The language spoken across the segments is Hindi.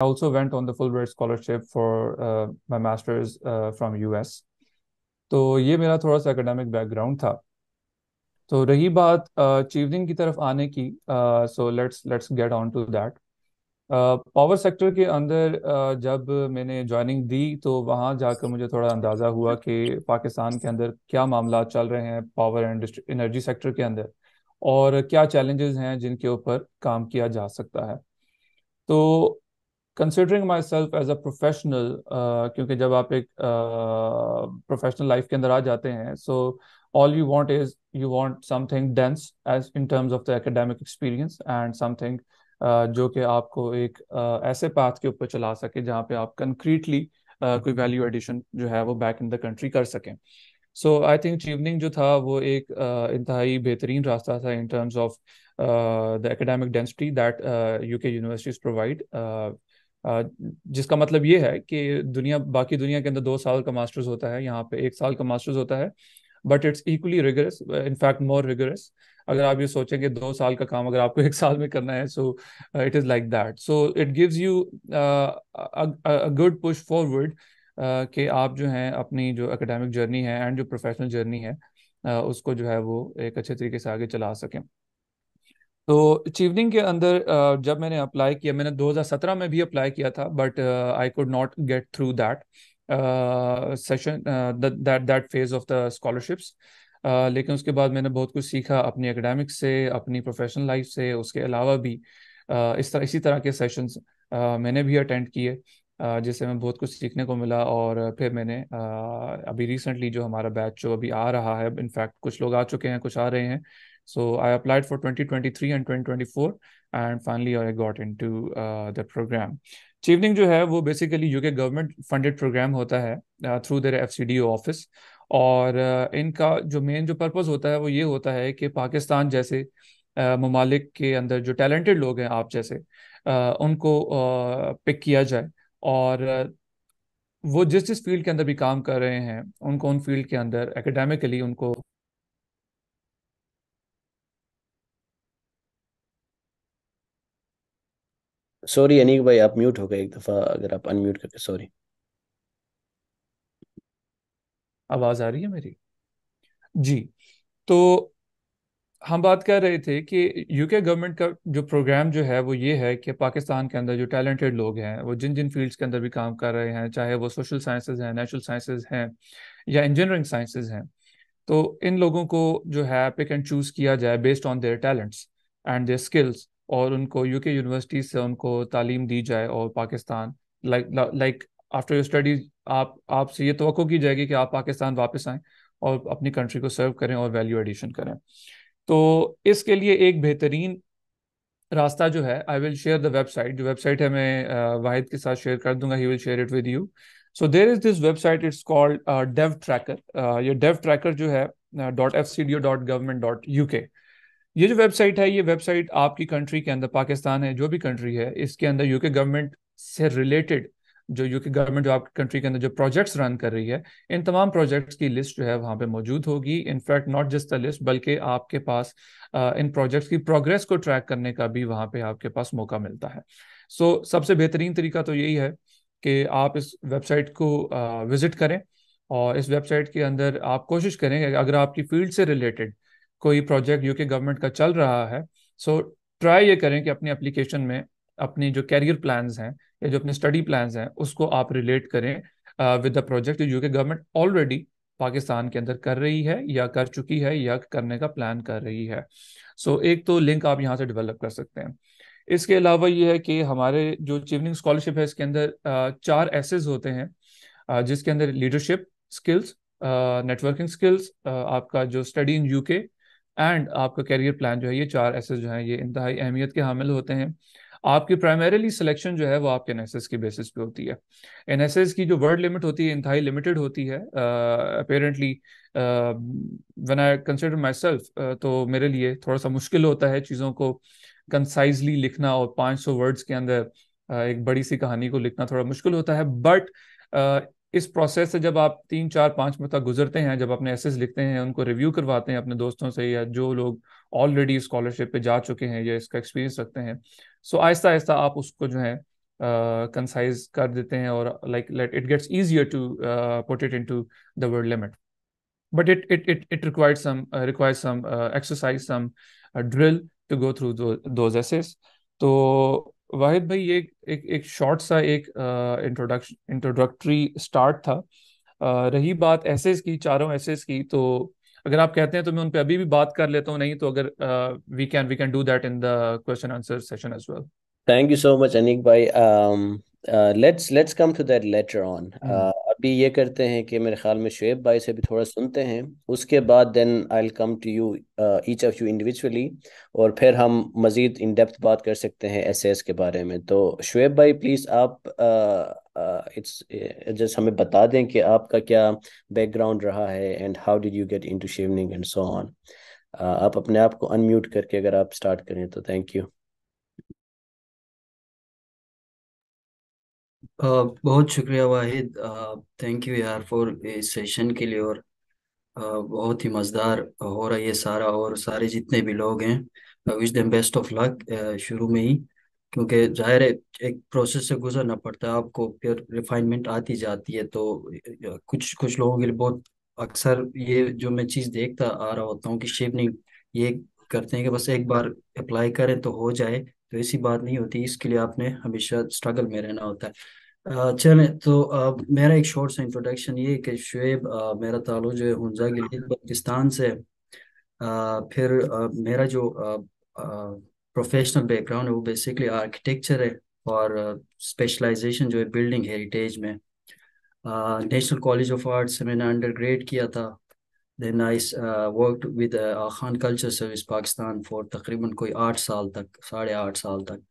also went on the Fulbright scholarship for uh, my master's uh, from US. तो ये मेरा थोड़ा सा एकेडमिक बैकग्राउंड था। तो रही बात अचीविंग की तरफ़ आने की so let's let's get on to that power sector के अंदर uh, जब मैंने ज्वाइनिंग दी तो वहाँ जाकर मुझे थोड़ा अंदाज़ा हुआ कि पाकिस्तान के अंदर क्या मामला चल रहे हैं पावर एंड एनर्जी सेक्टर के अंदर और क्या चैलेंजेस हैं जिनके ऊपर काम किया जा सकता है। तो considering myself as a professional क्योंकि जब आप एक प्रोफेशनल uh, लाइफ के अंदर आ जाते हैं so all you want is you want something dense as in terms of the academic experience and something जो कि आपको एक uh, ऐसे पाथ के ऊपर चला सके जहाँ पे आप कंक्रीटली uh, कोई वैल्यू एडिशन जो है वो बैक इन द कंट्री कर सकें। सो आई थिंक चीवनिंग जो था वो एक uh, इंतहाई बेहतरीन रास्ता था in terms of the academic density that UK universities provide जिसका मतलब ये है कि दुनिया बाकी दुनिया के अंदर दो साल का मास्टर्स होता है यहाँ पे एक साल का मास्टर्स होता है but it's equally rigorous in fact more rigorous अगर आप ये सोचेंगे दो साल का काम अगर आपको एक साल में करना है so it is like that so it gives you good push forward कि आप जो हैं अपनी जो एकेडमिक जर्नी है एंड जो प्रोफेशनल जर्नी है uh, उसको जो है वो एक अच्छे तरीके से आगे चला सकें। तो अचीवनिंग के अंदर जब मैंने अप्लाई किया मैंने 2017 में भी अप्लाई किया था but I could not get through that session that that phase of the scholarships लेकिन उसके बाद मैंने बहुत कुछ सीखा अपनी एकेडमिक्स से अपनी प्रोफेशनल लाइफ से उसके अलावा भी uh, इस तरह इसी तरह के सेशंस uh, मैंने भी अटेंड किए uh, जिससे मैं बहुत कुछ सीखने को मिला और फिर मैंने uh, अभी रिसेंटली जो हमारा बैच जो अभी आ रहा है इनफैक्ट कुछ लोग आ चुके हैं कुछ आ रहे हैं So I applied for 2023 and 2024 and finally I got into uh, the program. Chevening जो है वो basically UK government funded programme होता है थ्रू देर एफ़ ऑफ़िस और uh, इनका जो मेन जो पर्पज़ होता है वो ये होता है कि पाकिस्तान जैसे uh, ममालिक के अंदर जो टैलेंटेड लोग हैं आप जैसे uh, उनको पिक किया जाए और वो जिस जिस फ़ील्ड के अंदर भी काम कर रहे हैं उनको उन फ़ील्ड के अंदर एकेडमिकली उनको सॉरी अनीक भाई, आप म्यूट हो गए एक दफ़ा, अगर आप अनम्यूट करके सॉरी आवाज़ आ रही है मेरी? जी तो हम बात कर रहे थे कि यूके गवर्नमेंट का जो प्रोग्राम जो है, वो ये है कि पाकिस्तान के अंदर जो टैलेंटेड लोग हैं, वो जिन जिन फील्ड्स के अंदर भी काम कर रहे हैं, चाहे वो सोशल साइंसेज हैं नेचुरल साइंसेज हैं, या इंजीनियरिंग साइंसेज हैं तो इन लोगों को जो है पिक एंड चूज़ किया जाए based on their talents and their skills और उनको यूके यूनिवर्सिटी से उनको तालीम दी जाए और Pakistan like like after your studies आप, आपसे ये तो की जाएगी कि आप पाकिस्तान वापस आएँ और अपनी कंट्री को सर्व करें और वैल्यू एडिशन करें। तो इसके लिए एक बेहतरीन रास्ता जो है I will share the website जो वेबसाइट है मैं वाहिद के साथ शेयर कर दूँगा he will share it with you so there is this website it's called Dev Tracker ये डेव ट्रैकर जो है dot F C D O dot government dot U K ये जो वेबसाइट है ये वेबसाइट आपकी कंट्री के अंदर पाकिस्तान है जो भी कंट्री है इसके अंदर यूके गवर्नमेंट से रिलेटेड जो यूके गवर्नमेंट जो आपकी कंट्री के अंदर जो प्रोजेक्ट्स रन कर रही है इन तमाम प्रोजेक्ट्स की लिस्ट जो है वहाँ पे मौजूद होगी। In fact not just the list बल्कि आपके पास इन प्रोजेक्ट्स की प्रोग्रेस को ट्रैक करने का भी वहाँ पे आपके पास मौका मिलता है। सो so, सबसे बेहतरीन तरीका तो यही है कि आप इस वेबसाइट को विज़िट करें और इस वेबसाइट के अंदर आप कोशिश करें अगर आपकी फ़ील्ड से रिलेटेड कोई प्रोजेक्ट यूके गवर्नमेंट का चल रहा है सो ट्राई ये करें कि अपनी एप्लीकेशन में अपनी जो कैरियर प्लान्स हैं या जो अपने स्टडी प्लान्स हैं उसको आप रिलेट करें विद द प्रोजेक्ट जो यूके गवर्नमेंट ऑलरेडी पाकिस्तान के अंदर कर रही है या कर चुकी है या करने का प्लान कर रही है। सो so, एक तो लिंक आप यहाँ से डेवलप कर सकते हैं। इसके अलावा ये है कि हमारे जो चिवनिंग स्कॉलरशिप है इसके अंदर चार एसेज होते हैं जिसके अंदर लीडरशिप स्किल्स नेटवर्किंग स्किल्स आपका जो स्टडी इन यूके एंड आपका करियर प्लान जो है ये चार एसेस जो हैं ये इंतहाई अहमियत के हामिल होते हैं। आपकी प्राइमरीली सिलेक्शन जो है वो आपके एन के बेसिस पे होती है। एनएसएस की जो वर्ड लिमिट होती है इंतहाई लिमिटेड होती है apparently when I consider myself तो मेरे लिए थोड़ा सा मुश्किल होता है चीज़ों को कंसाइजली लिखना और 500 वर्ड्स के अंदर uh, एक बड़ी सी कहानी को लिखना थोड़ा मुश्किल होता है। बट इस प्रोसेस से जब आप तीन चार पाँच तक गुजरते हैं जब अपने एसेस लिखते हैं उनको रिव्यू करवाते हैं अपने दोस्तों से या जो लोग ऑलरेडी स्कॉलरशिप पे जा चुके हैं या इसका एक्सपीरियंस रखते हैं सो आहिस्ता आहिस्ता आप उसको जो है कंसाइज uh, कर देते हैं और like let it gets easier to put it into the word limit but it it it it requires some exercise some uh, drill to go through those, those essays. तो वाहिद भाई ये एक एक शॉर्ट सा एक इंट्रोडक्शन इंट्रोडक्टरी स्टार्ट था। आ, रही बात एसेस की चारों एसेस की तो अगर आप कहते हैं तो मैं उन पर अभी भी बात कर लेता हूँ नहीं तो अगर we can we can do that in the question answer session as well thank you so much Anik भाई let's let's come to that later on अभी ये करते हैं कि मेरे ख्याल में शुएब भाई से भी थोड़ा सुनते हैं। उसके बाद then I will come to you each of you individually और फिर हम मज़ीद इन डेप्थ बात कर सकते हैं एस एस के बारे में। तो शुएब भाई प्लीज़ आप इट्स uh, जस्ट uh, हमें बता दें कि आपका क्या बैकग्राउंड रहा है and how did you get into Chevening and so on आप अपने आप को अनम्यूट करके अगर आप स्टार्ट करें तो थैंक यू बहुत शुक्रिया वाहिद। थैंक यू यार फॉर इस सेशन के लिए और बहुत ही मज़ेदार हो रहा है सारा और सारे जितने भी लोग हैं। Wish them best of luck शुरू में ही, क्योंकि ज़ाहिर है एक प्रोसेस से गुजरना पड़ता है, आपको फिर रिफाइनमेंट आती जाती है तो कुछ कुछ लोगों के लिए बहुत अक्सर ये जो मैं चीज़ देखता आ रहा होता हूँ कि शेपनिंग ये करते हैं कि बस एक बार अप्लाई करें तो हो जाए तो ऐसी बात नहीं होती, इसके लिए आपने हमेशा स्ट्रगल में रहना होता है। चले तो आ, मेरा एक शॉर्ट सा इंट्रोडक्शन ये कि शुएब मेरा ताल्लुक जो है हुंजा गिलगित पाकिस्तान से आ, फिर आ, मेरा जो प्रोफेशनल बैकग्राउंड है वो बेसिकली आर्किटेक्चर है और स्पेशलाइजेशन जो है बिल्डिंग हेरिटेज में। नेशनल कॉलेज ऑफ़ आर्ट्स से मैंने अंडर ग्रेड किया था। Then I work with Khan culture service Pakistan for तकरीबन कोई आठ साल तक साढ़े आठ साल तक।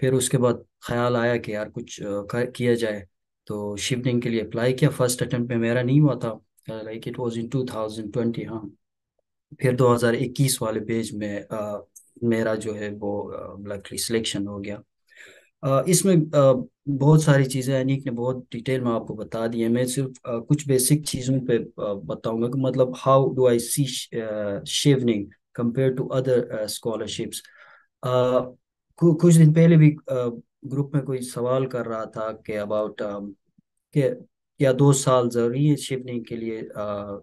फिर उसके बाद ख्याल आया कि यार कुछ कर, किया जाए। तो शिफ्टिंग के लिए अप्लाई किया। फ़र्स्ट अटेम्प्ट में मेरा नहीं हुआ था। लाइक इट वाज इन 2020 हाँ। फिर 2021 वाले पेज में आ, मेरा जो है वो लकली सिलेक्शन हो गया। इसमें बहुत सारी चीज़ें अनिक ने बहुत डिटेल में आपको बता दी है। मैं सिर्फ़ कुछ बेसिक चीज़ों पे बताऊँगा कि मतलब how do I see Chevening compare to other scholarships कुछ दिन पहले भी ग्रुप में कोई सवाल कर रहा था कि अबाउट कि क्या दो साल ज़रूरी है शेवनिंग के लिए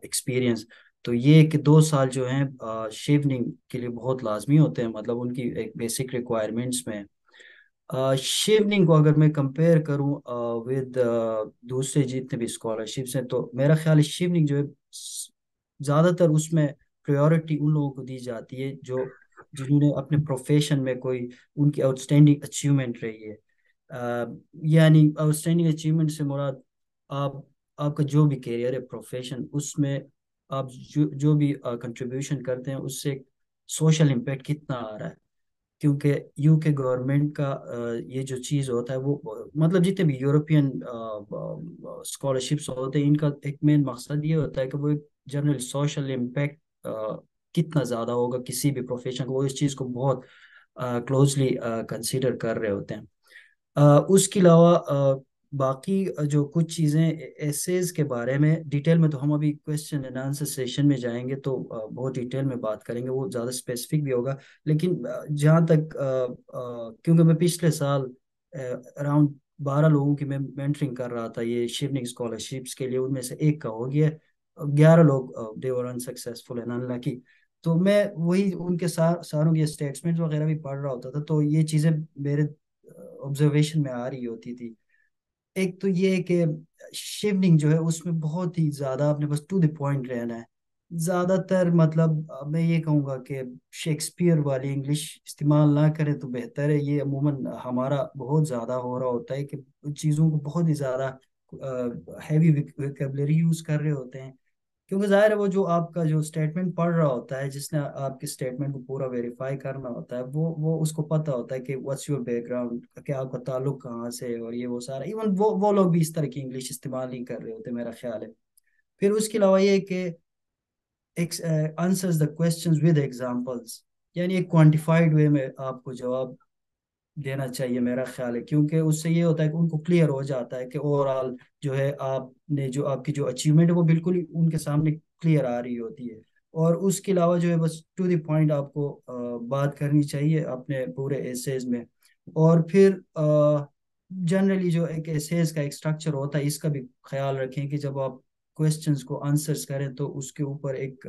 एक्सपीरियंस तो ये कि दो साल जो हैं शेवनिंग के लिए बहुत लाजमी होते हैं मतलब उनकी एक बेसिक रिक्वायरमेंट्स में। शेवनिंग को अगर मैं कंपेयर करूँ विद दूसरे जितने भी स्कॉलरशिप्स हैं तो मेरा ख्याल है शेवनिंग जो है, ज़्यादातर उसमें प्रायोरिटी उन लोगों को दी जाती है जो जिन्होंने अपने प्रोफेशन में कोई उनकी आउटस्टैंडिंग अचीवमेंट रही है। यानी आउटस्टैंडिंग अचीवमेंट से मुराद आप, आपका जो भी करियर है प्रोफेशन उसमें आप जो जो भी कंट्रीब्यूशन करते हैं, उससे सोशल इम्पेक्ट कितना आ रहा है? क्योंकि यूके गवर्नमेंट का ये जो चीज़ होता है, वो मतलब जितने भी यूरोपियन स्कॉलरशिप्स होते हैं, इनका एक मेन मकसद ये होता है कि वो एक जनरल सोशल इम्पेक्ट कितना ज़्यादा होगा, किसी भी प्रोफेशन को वो इस चीज़ को बहुत क्लोजली कंसिडर कर रहे होते हैं। उसके अलावा बाकी जो कुछ चीज़ें एसेज के बारे में डिटेल में तो हम अभी क्वेश्चन एंड आंसर सेशन में जाएँगे तो बहुत डिटेल में बात करेंगे, वो ज़्यादा स्पेसिफिक भी होगा। लेकिन जहाँ तक क्योंकि मैं पिछले साल अराउंड बारह लोगों की मैं मेंटरिंग कर रहा था, ये शिवनिंग स्कॉलरशिप्स के लिए, उनमें से एक का हो गया, ग्यारह लोग देवर अनसक्सेसफुल एंड अनलकी तो मैं वही उनके सार सारों के स्टेटमेंट वगैरह भी पढ़ रहा होता था तो ये चीज़ें मेरे ऑब्जर्वेशन में आ रही होती थी। एक तो ये कि शिवनिंग जो है उसमें बहुत ही ज़्यादा आपने बस टू द पॉइंट रहना है। ज़्यादातर मतलब मैं ये कहूँगा कि शेक्सपियर वाली इंग्लिश इस्तेमाल ना करें तो बेहतर है। ये अमूमन हमारा बहुत ज़्यादा हो रहा होता है कि चीज़ों को बहुत ही ज़्यादा हैवी विकेबलरी यूज़ कर रहे होते हैं। क्योंकि ज़ाहिर है वो जो आपका जो स्टेटमेंट पढ़ रहा होता है, जिसने आपके स्टेटमेंट को पूरा वेरीफाई करना होता है, वो वो उसको पता होता है कि व्हाट्स योर बैकग्राउंड क्या आपका ताल्लुक कहाँ से है और ये वो सारा। इवन वो वो लोग भी इस तरह की इंग्लिश इस्तेमाल नहीं कर रहे होते मेरा ख्याल है। फिर उसके अलावा ये कि answers the questions with examples यानी एक क्वान्टिफाइड वे में आपको जवाब देना चाहिए मेरा ख्याल है, क्योंकि उससे ये होता है कि उनको क्लियर हो जाता है कि ओवरऑल जो है आपने जो आपकी जो अचीवमेंट है वो बिल्कुल ही उनके सामने क्लियर आ रही होती है। और उसके अलावा जो है बस टू द पॉइंट आपको आ, बात करनी चाहिए अपने पूरे एसेज में। और फिर जनरली जो एक एसेज का एक स्ट्रक्चर होता है इसका भी ख्याल रखें कि जब आप क्वेश्चंस को आंसर्स करें तो उसके ऊपर एक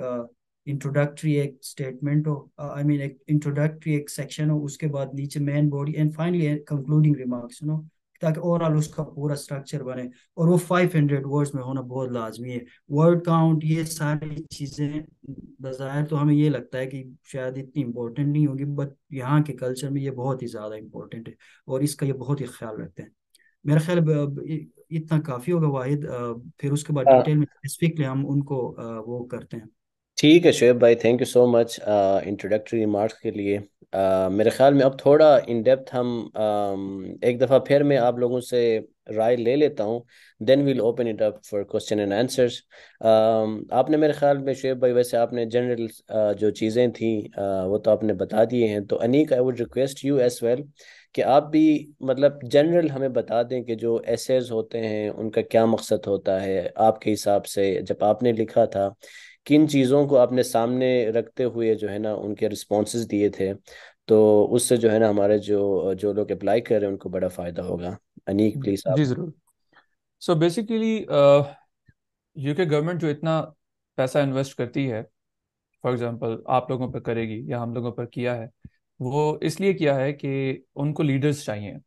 इंट्रोडक्टरी एक स्टेटमेंट हो आई मीन एक इंट्रोडक्टरी एक सेक्शन हो उसके बाद नीचे main body and finally concluding remarks no ताकि ओवरऑल उसका पूरा स्ट्रक्चर बने। और वो 500 वर्ड्स में होना बहुत लाजमी है। वर्ड काउंट ये सारी चीज़ें बाहर तो हमें ये लगता है कि शायद इतनी इम्पोर्टेंट नहीं होगी बट यहाँ के कल्चर में ये बहुत ही ज़्यादा इम्पोर्टेंट है और इसका ये बहुत ही ख्याल रखते हैं। मेरा ख्याल इतना काफ़ी होगा वाहिद फिर उसके बाद डिटेल में स्पेसिफिकली हम उनको वो करते हैं। ठीक है शुएब भाई thank you so much introductory remarks के लिए। Uh, मेरे ख्याल में अब थोड़ा इन डेप्थ हम um, एक दफ़ा फिर मैं आप लोगों से राय ले लेता हूँ then we'll open it up for question and answers आपने मेरे ख्याल में शुएब भाई वैसे आपने जनरल uh, जो चीज़ें थी uh, वो तो आपने बता दिए हैं तो Anik I would request you as well कि आप भी मतलब जनरल हमें बता दें कि जो एसेज होते हैं उनका क्या मकसद होता है आपके हिसाब से जब आपने लिखा था किन चीज़ों को आपने सामने रखते हुए जो है ना उनके रिस्पॉन्स दिए थे तो उससे जो है ना हमारे जो जो लोग अप्लाई कर रहे हैं उनको बड़ा फ़ायदा होगा। अनीक प्लीज़ जी ज़रूर। सो बेसिकली यूके गवर्नमेंट जो इतना पैसा इन्वेस्ट करती है फॉर एग्जांपल आप लोगों पर करेगी या हम लोगों पर किया है, वो इसलिए किया है कि उनको लीडर्स चाहिए।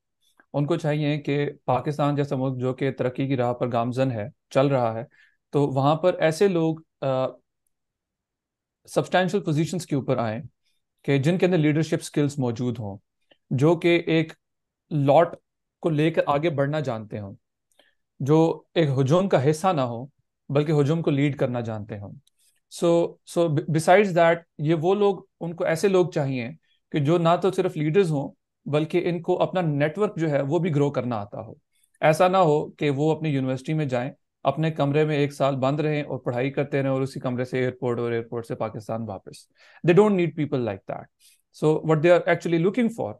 उनको चाहिए कि पाकिस्तान जैसा मुल्क जो कि तरक्की की राह पर गामजन है, चल रहा है तो वहाँ पर ऐसे लोग सब्सटैंशियल पोजीशंस के ऊपर आए कि जिनके अंदर लीडरशिप स्किल्स मौजूद हों, जो कि एक लॉट को लेकर आगे बढ़ना जानते हों, जो एक हजूम का हिस्सा ना हो, बल्कि हजूम को लीड करना जानते हों। सो सो बिसाइड्स दैट ये वो लोग, उनको ऐसे लोग चाहिए कि जो ना तो सिर्फ़ लीडर्स हों, बल्कि इनको अपना नेटवर्क जो है, वो भी ग्रो करना आता हो। ऐसा ना हो कि वो अपनी यूनिवर्सिटी में जाएँ अपने कमरे में एक साल बंद रहें और पढ़ाई करते रहें और उसी कमरे से एयरपोर्ट और एयरपोर्ट से पाकिस्तान वापस। They don't need people like that so what they are actually looking for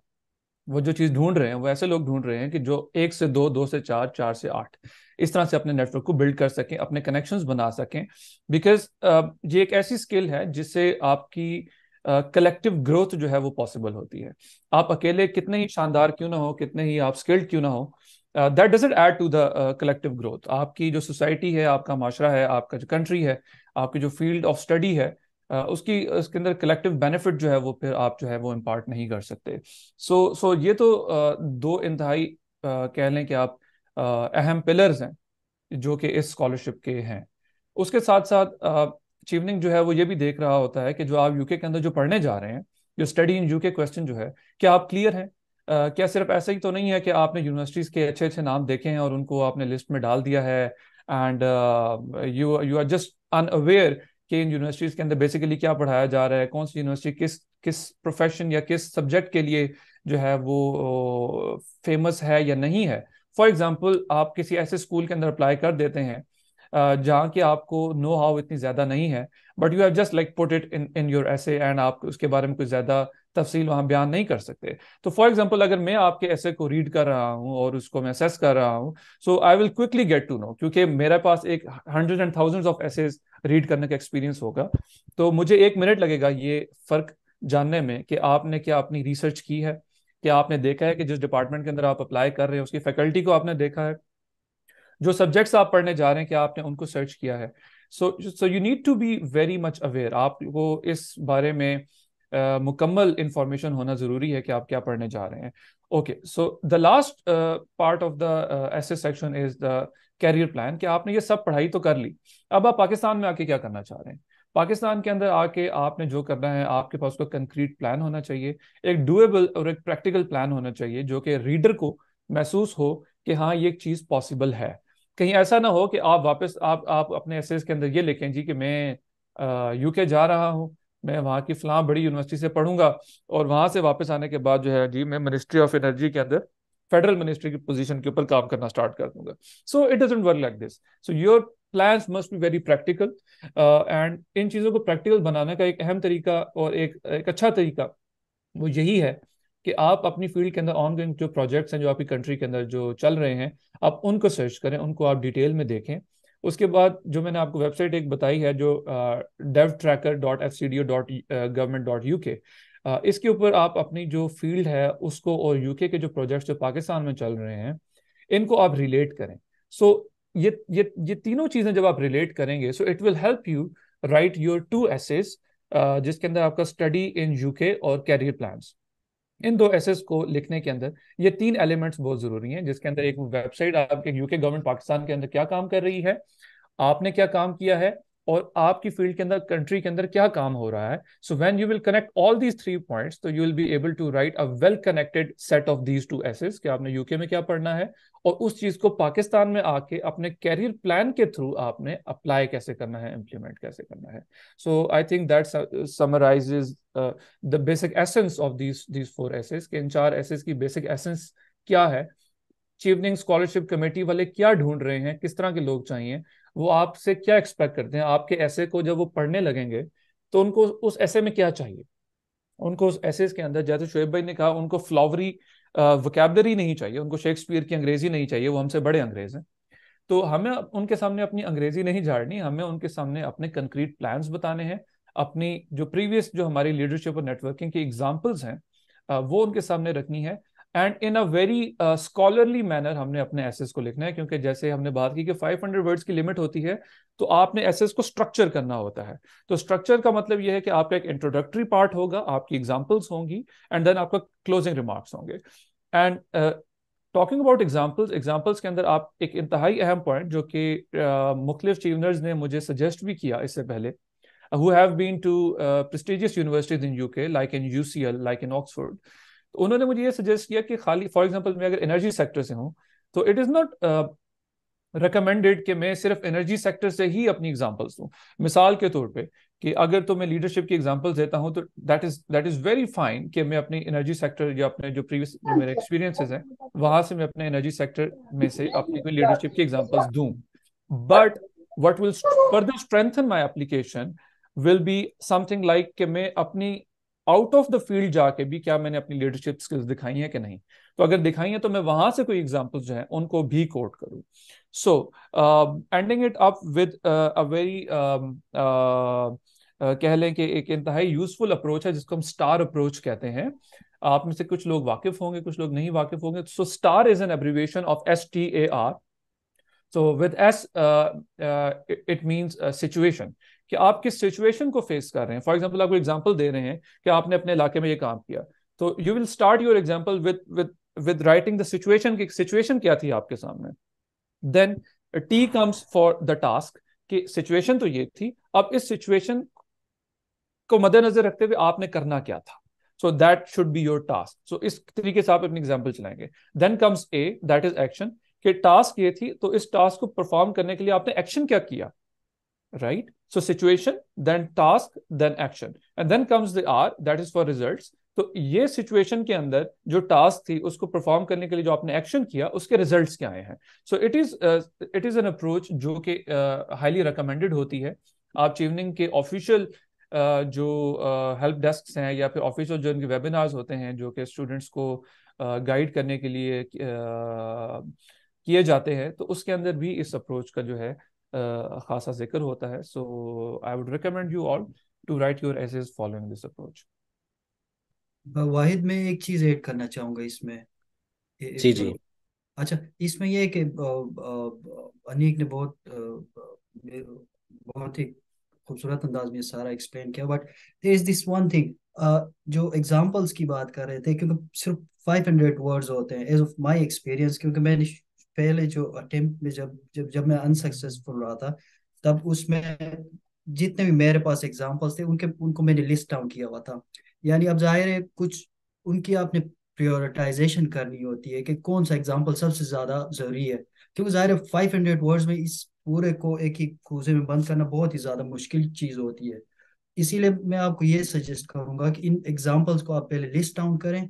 वो जो चीज़ ढूंढ रहे हैं वो ऐसे लोग ढूंढ रहे हैं कि जो एक से दो दो से चार चार से आठ इस तरह से अपने नेटवर्क को बिल्ड कर सकें अपने कनेक्शंस बना सकें। बिकॉज़ uh, ये एक ऐसी स्किल है जिससे आपकी कलेक्टिव uh, ग्रोथ जो है वो पॉसिबल होती है। आप अकेले कितने ही शानदार क्यों ना हो कितने ही आप स्किल्ड क्यों ना हो that doesn't add to the collective growth आपकी जो सोसाइटी है आपका माशरा है आपका जो कंट्री है आपकी जो फ़ील्ड ऑफ़ स्टडी है uh, उसकी उसके अंदर कलेक्टिव बेनिफिट जो है वो फिर आप जो है वो इम्पार्ट नहीं कर सकते। सो so, सो so ये तो uh, दो इंतहाई uh, कह लें कि आप uh, अहम पिलर्स हैं जो कि इस स्कॉलरशिप के हैं। उसके साथ साथ चीवनिंग जो है वो ये भी देख रहा होता है कि जो आप यूके के अंदर जो पढ़ने जा रहे हैं जो स्टडी इन यूके क्वेश्चन जो है क्या आप क्लियर हैं? क्या सिर्फ़ ऐसा ही तो नहीं है कि आपने यूनिवर्सिटीज के अच्छे अच्छे नाम देखे हैं और उनको आपने लिस्ट में डाल दिया है? And you you are just unaware कि इन यूनिवर्सिटीज के अंदर बेसिकली क्या पढ़ाया जा रहा है? कौन सी यूनिवर्सिटी किस किस प्रोफेशन या किस सब्जेक्ट के लिए जो है वो फ़ेमस है या नहीं है? फॉर एग्ज़ाम्पल आप किसी ऐसे स्कूल के अंदर अप्लाई कर देते हैं जहाँ की आपको नो हाउ इतनी ज़्यादा नहीं है but you have just like put it in in your essay and आप उसके बारे में कुछ ज़्यादा तफसील वहाँ बयान नहीं कर सकते। तो फॉर एग्ज़ाम्पल अगर मैं आपके ऐसे को रीड कर रहा हूँ और उसको मैं असेस कर रहा हूँ so I will quickly get to know क्योंकि मेरे पास एक hundred and thousand of essay read करने का एक्सपीरियंस होगा। तो मुझे एक मिनट लगेगा ये फ़र्क जानने में कि आपने क्या अपनी रिसर्च की है क्या आपने देखा है कि जिस डिपार्टमेंट के अंदर आप अप्लाई कर रहे हैं, उसकी फैकल्टी को आपने देखा है, जो सब्जेक्ट्स आप पढ़ने जा रहे हैं क्या आपने उनको सर्च किया है। So so you need to be very much aware आपको इस बारे में मुकम्मल इंफॉर्मेशन होना ज़रूरी है कि आप क्या पढ़ने जा रहे हैं। Okay so the last part of the S section is the career plan कि आपने ये सब पढ़ाई तो कर ली। अब आप पाकिस्तान में आके क्या करना चाह रहे हैं? पाकिस्तान के अंदर आके आपने जो करना है, आपके पास उसका कंक्रीट प्लान होना चाहिए, एक डुएबल और एक प्रैक्टिकल प्लान होना चाहिए, जो कि रीडर को महसूस हो कि हाँ ये एक चीज़ पॉसिबल है। कहीं ऐसा ना हो कि आप वापस, आप आप अपने एसेस के अंदर ये लिखें जी कि मैं यूके जा रहा हूँ मैं वहाँ की फलां बड़ी यूनिवर्सिटी से पढ़ूँगा और वहाँ से वापस आने के बाद जो है, जी, मैं मिनिस्ट्री ऑफ़ एनर्जी के अंदर फेडरल मिनिस्ट्री की पोजीशन के ऊपर काम करना स्टार्ट कर दूँगा। So it doesn't work like this so your plans must be very practical and इन चीज़ों को प्रैक्टिकल बनाने का एक अहम तरीका और एक एक अच्छा तरीका वो यही है कि आप अपनी फ़ील्ड के अंदर ऑनगोइंग जो प्रोजेक्ट्स हैं, जो आपकी कंट्री के अंदर जो चल रहे हैं, आप उनको सर्च करें, उनको आप डिटेल में देखें। उसके बाद जो मैंने आपको वेबसाइट एक बताई है जो Dev Tracker dot F C D O dot government dot U K इसके ऊपर आप अपनी जो फ़ील्ड है उसको और यूके के जो प्रोजेक्ट्स जो पाकिस्तान में चल रहे हैं इनको आप रिलेट करें। सो so, ये ये ये तीनों चीज़ें जब आप रिलेट करेंगे so it will help you write your two essays जिसके अंदर आपका स्टडी इन यूके और कैरियर प्लान्स इन दो एसेस को लिखने के अंदर, ये तीन एलिमेंट्स बहुत ज़रूरी हैं, जिसके अंदर एक वेबसाइट आपके यूके गवर्नमेंट पाकिस्तान के अंदर क्या काम कर रही है, आपने क्या काम किया है और आपकी फ़ील्ड के अंदर कंट्री के अंदर क्या काम हो रहा है? So when you will connect all these three points तो you will be able to write a well connected set of these two essays कि आपने यूके में क्या पढ़ना है? और उस चीज़ को पाकिस्तान में आके अपने कैरियर प्लान के थ्रू आपने अप्लाई कैसे करना है इम्प्लीमेंट कैसे करना है? So I think that summarizes the basic essence of these these four essays के इन चार एसेस की बेसिक एसेंस क्या है? चीवनिंग स्कॉलरशिप कमेटी वाले क्या ढूंढ रहे हैं? किस तरह के लोग चाहिए? वो आपसे क्या एक्सपेक्ट करते हैं? आपके ऐसे को जब वो पढ़ने लगेंगे तो उनको उस ऐसे में क्या चाहिए? उनको उस ऐसे के अंदर, जैसे शुएब भाई ने कहा, उनको फ्लावरी वोकेबलरी नहीं चाहिए, उनको शेक्सपियर की अंग्रेज़ी नहीं चाहिए, वो हमसे बड़े अंग्रेज़ हैं। तो हमें उनके सामने अपनी अंग्रेज़ी नहीं झाड़नी, हमें उनके सामने अपने कंक्रीट प्लान्स बताने हैं, अपनी जो प्रीवियस जो हमारी लीडरशिप और नेटवर्किंग की एग्जाम्पल्स हैं वो उनके सामने रखनी है। And in a very scholarly manner हमने अपने एसेस को लिखना है क्योंकि जैसे हमने बात की कि 500 वर्ड्स की लिमिट होती है तो आपने एसेस को स्ट्रक्चर करना होता है तो स्ट्रक्चर का मतलब यह है कि आपका एक इंट्रोडक्टरी पार्ट होगा आपकी एग्जाम्पल्स होंगी एंड देन आपका क्लोजिंग रिमार्क्स होंगे and talking about examples examples के अंदर आप एक इंतहाई अहम पॉइंट जो कि uh, मुख्तलिफ़ ने मुझे सजेस्ट भी किया इससे पहले have been to uh, prestigious universities in UK, like in UCL, like in Oxford. तो उन्होंने मुझे ये सजेस्ट किया कि खाली फॉर एग्जांपल मैं अगर एनर्जी सेक्टर से हूँ तो इट इज़ नॉट रिकमेंडेड कि मैं सिर्फ़ एनर्जी सेक्टर से ही अपनी एग्जांपल्स दूँ। मिसाल के तौर पे कि अगर तो मैं लीडरशिप की एग्जांपल्स देता हूँ तो that is that is very fine कि मैं अपनी एनर्जी सेक्टर या अपने जो प्रीवियस मेरे एक्सपीरियंसेस हैं, वहाँ से मैं अपने एनर्जी सेक्टर में से अपनी कोई लीडरशिप की एग्जांपल्स दूँ। But what will further strengthen my application will be something like कि मैं अपनी आउट ऑफ़ द फ़ील्ड जाके भी क्या मैंने अपनी लीडरशिप स्किल्स दिखाई है कि नहीं? तो अगर दिखाई है तो मैं वहाँ से कोई एग्जाम्पल्स जो है, उनको भी कोट करूँ। So ending it up with a very कह लें कि एक इंतहाई यूजफुल अप्रोच है जिसको हम स्टार अप्रोच कहते हैं। आप में से कुछ लोग वाकिफ होंगे, कुछ लोग नहीं वाकिफ होंगे। So star is an abbreviation of S T A R so with S it means situation कि आप किस सिचुएशन को फेस कर रहे हैं? फॉर एग्ज़ाम्पल आपको एग्ज़ाम्पल दे रहे हैं कि आपने अपने इलाके में ये काम किया। तो you will start your example with with with writing the situation की सिचुएशन क्या थी आपके सामने? Then T comes for the task कि सिचुएशन तो ये थी। अब इस सिचुएशन को मद्देनजर रखते हुए आपने करना क्या था? So that should be your task so इस तरीके से आप अपनी एग्ज़ाम्पल चलाएँगे। Then comes A that is action कि टास्क ये थी तो इस टास्क को परफॉर्म करने के लिए आपने एक्शन क्या किया? Right So situation, then task, then action. And then comes the R, that is for results. तो ये सिचुएशन के अंदर जो टास्क थी उसको परफॉर्म करने के लिए जो आपने एक्शन किया उसके रिजल्ट्स क्या आए हैं so it is it is an approach जो कि हाईली uh, रिकमेंडेड होती है आप चीवनिंग के ऑफिशियल uh, जो हेल्प uh, डेस्क हैं या फिर ऑफिशियल जो इनके वेबिनार्स होते हैं जो कि स्टूडेंट्स को गाइड uh, करने के लिए uh, किए जाते हैं तो उसके अंदर भी इस अप्रोच का जो है खासा ज़िक्र होता है। So I would recommend you all to write your essays following this approach Wahid में एक चीज़ ऐड करना चाहूँगा इसमें। जी जी। अच्छा इसमें यह है कि अनीक ने बहुत बहुत ही खूबसूरत अंदाज में सारा एक्सप्लेन किया। But there is this one thing जो एग्जांपल्स की बात कर रहे थे क्योंकि सिर्फ़ 500 वर्ड्स होते हैं एज ऑफ़ माय एक्सपीरियंस क्योंकि मैंने पहले जो अटेम्प्ट में जब जब जब मैं अनसक्सेसफुल रहा था, तब उसमें जितने भी मेरे पास एग्जांपल्स थे, उनके, उनको मैंने लिस्ट डाउन किया हुआ था। यानी अब ज़ाहिर है, कुछ उनकी आपने प्रियोरिटाइजेशन करनी होती है कि कौन सा एग्ज़ाम्पल सबसे ज़्यादा ज़रूरी है। क्योंकि ज़ाहिर है फाइव हंड्रेड वर्ड्स में इस पूरे को एक ही खूजे में बंद करना बहुत ही ज़्यादा मुश्किल चीज़ होती है। इसीलिए मैं आपको ये सजेस्ट करूँगा कि इन एग्जाम्पल्स को आप पहले लिस्ट डाउन करें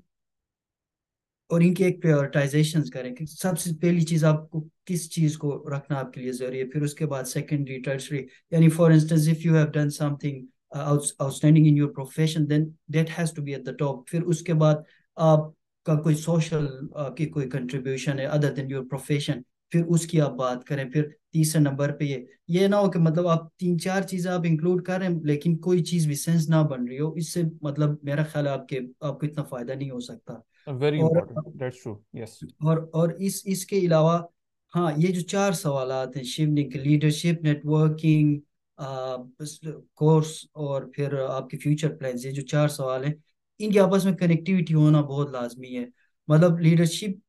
और इनकी एक प्रायोरिटाइजेशन करें कि सबसे पहली चीज़ आपको किस चीज़ को रखना आपके लिए ज़रूरी है, फिर उसके बाद सेकेंडरी टर्सरी यानी for instance if you have done something outstanding in your profession then that has to be at the top फिर उसके बाद आपका कोई सोशल की कोई कंट्रीब्यूशन है अदर देन योर प्रोफेशन फिर उसकी आप बात करें। फिर तीसरे नंबर पे ये ये ना हो कि मतलब आप तीन चार चीज़ें आप इंक्लूड कर रहे हैं, लेकिन कोई चीज़ भी सेंस ना बन रही हो, इससे मतलब मेरा ख्याल है आपके, आपको इतना फ़ायदा नहीं हो सकता। Very important that's true yes और और इस इसके अलावा हाँ ये जो चार सवाल हैं शिवनिक लीडरशिप नेटवर्किंग कोर्स और फिर आपके फ्यूचर प्लान्स ये जो चार सवाल हैं इनके आपस में कनेक्टिविटी होना बहुत लाजमी है। मतलब लीडरशिप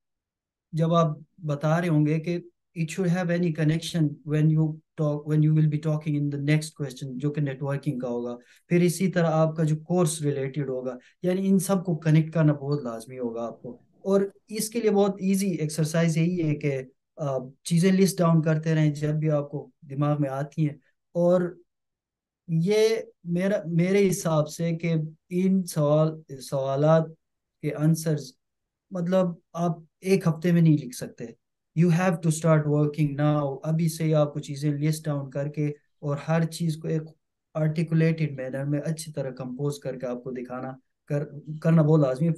जब आप बता रहे होंगे कि it should have any connection when you talk when you will be talking in the next question जो कि नेटवर्किंग का होगा। फिर इसी तरह आपका जो कोर्स रिलेटेड होगा, यानी इन सबको कनेक्ट करना बहुत लाजमी होगा आपको। और इसके लिए बहुत इजी एक्सरसाइज यही है कि चीज़ें लिस्ट डाउन करते रहें जब भी आपको दिमाग में आती हैं। और ये मेरा, मेरे हिसाब से कि इन सवाल, सवालात के आंसर्स मतलब आप एक हफ़्ते में नहीं लिख सकते। You have to start working now अभी से आपको चीज़ें लिस्ट डाउन करके और हर चीज़ को एक आर्टिकुलेटेड मैनर में अच्छी तरह कंपोज करके आपको दिखाना कर करना बहुत लाजमी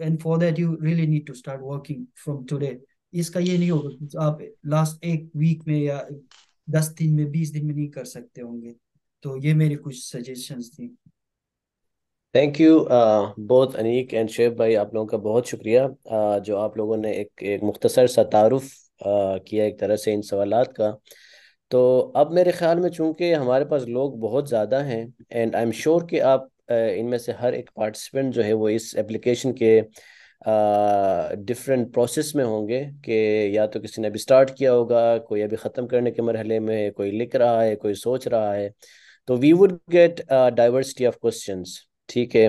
and for that you really need to start working from today इसका ये नहीं होगा आप लास्ट एक वीक में या दस दिन में बीस दिन में नहीं कर सकते होंगे। तो ये मेरी कुछ सजेशंस थी। थैंक यू बहुत अनीक एंड शेब भाई आप लोगों का बहुत शुक्रिया। Uh, जो आप लोगों ने एक एक मुख्तसर सा तारुफ किया एक तरह से इन सवालात का। तो अब मेरे ख्याल में चूँकि हमारे पास लोग बहुत ज़्यादा हैं एंड आई एम श्योर कि आप uh, इनमें से हर एक पार्टिसिपेंट जो है वो इस एप्लीकेशन के डिफरेंट प्रोसेस में होंगे कि या तो किसी ने अभी स्टार्ट किया होगा कोई अभी ख़त्म करने के मरहले में कोई लिख रहा है कोई सोच रहा है तो we would get diversity of questions ठीक है?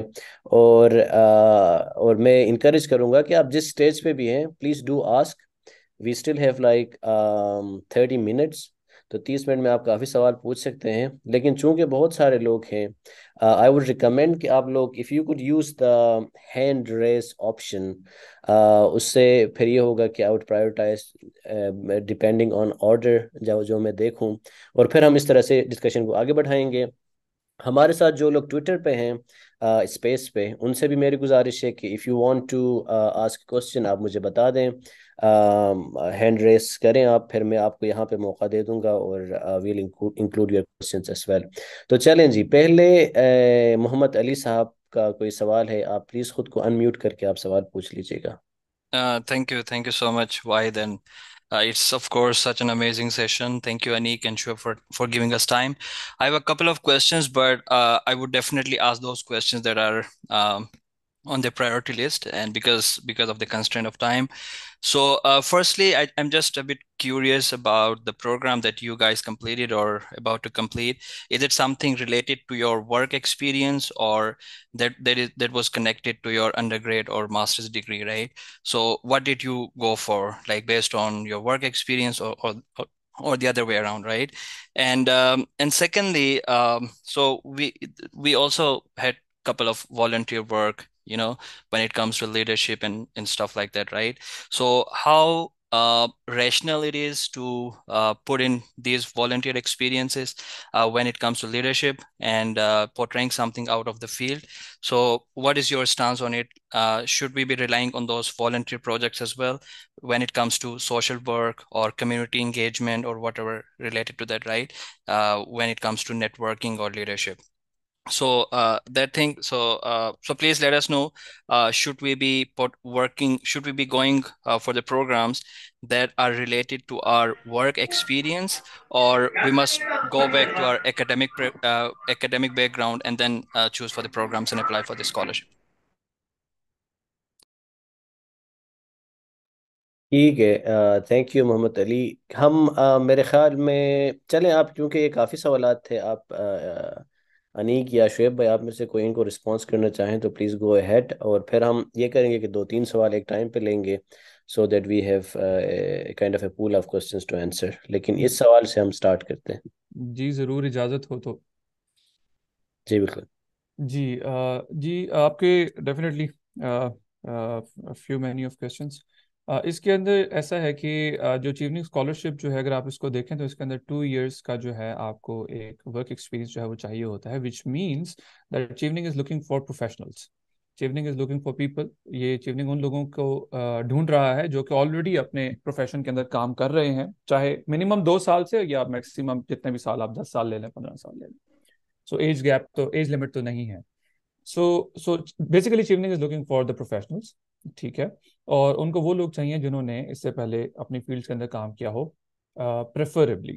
और आ, और मैं इनक्रेज करूँगा कि आप जिस स्टेज पे भी हैं please do ask we still have like thirty minutes तो तीस मिनट में आप काफ़ी सवाल पूछ सकते हैं। लेकिन चूँकि बहुत सारे लोग हैं आई वुड रिकमेंड कि आप लोग if you could use the hand raise option उससे फिर ये होगा कि I would prioritize depending on order जो जो मैं देखूँ। और फिर हम इस तरह से डिस्कशन को आगे बढ़ाएँगे। हमारे साथ जो लोग ट्विटर पे हैं स्पेस uh, पे उनसे भी मेरी गुजारिश है कि if you want to ask question आप मुझे बता दें। हैंड रेस करें आप फिर मैं आपको यहाँ पे मौका दे दूँगा और we'll include your questions as well तो चलें जी पहले मोहम्मद अली साहब का कोई सवाल है आप प्लीज़ खुद को अनम्यूट करके आप सवाल पूछ लीजिएगा thank you thank you so much Wahid and Uh, it's of course such an amazing session. Thank you, Anik and Shua, for for giving us time. I have a couple of questions, but uh, I would definitely ask those questions that are um, on the priority list and because because of the constraint of time so uh, firstly I, i'm just a bit curious about the program that you guys completed or about to complete. Is it something related to your work experience or that that is that was connected to your undergrad or master's degree right? So what did you go for like based on your work experience or, or, or the other way around right? And um, and secondly um, so we we also had a couple of volunteer work you know when it comes to leadership and and stuff like that right so how uh, rational it is to uh, put in these volunteer experiences uh, when it comes to leadership and uh, portraying something out of the field. So, what is your stance on it? Uh, should we be relying on those volunteer projects as well when it comes to social work or community engagement or whatever related to that, right? Uh, when it comes to networking or leadership? so uh, that thing so uh, so please let us know uh, should we be put working should we be going uh, for the programs that are related to our work experience or we must go back to our academic uh, academic background and then uh, choose for the programs and apply for the scholarship ठीक है थैंक यू मोहम्मद अली हम uh, मेरे ख्याल में चलें आप क्योंकि ये काफ़ी सवाल थे आप uh, अनीक या शुएब भाई आप में से कोई इनको रिस्पॉन्स करना चाहें तो प्लीज़ गो अहेड और फिर हम ये करेंगे कि दो तीन सवाल एक टाइम पे लेंगे so that we have kind of a pool of questions to answer लेकिन इस सवाल से हम स्टार्ट करते हैं। जी ज़रूर इजाज़त हो तो। जी बिल्कुल। जी आ, जी आपके definitely few many of questions इसके अंदर ऐसा है कि जो चीवनिंग स्कॉलरशिप जो है, अगर आप इसको देखें तो इसके अंदर टू इयर्स का जो है आपको एक वर्क एक्सपीरियंस जो है वो चाहिए होता है which means that Chevening is looking for professionals Chevening is looking for people ये चीवनिंग उन लोगों को ढूंढ रहा है जो कि ऑलरेडी अपने प्रोफेशन के अंदर काम कर रहे हैं, चाहे मिनिमम दो साल से या मैक्सिमम जितने भी साल आप दस साल ले लें, पंद्रह साल ले लें। सो एज गैप तो एज लिमिट तो नहीं है। So so basically Chevening is looking for the professionals ठीक है? और उनको वो लोग चाहिए जिन्होंने इससे पहले अपनी फ़ील्ड के अंदर काम किया हो प्रेफरेबली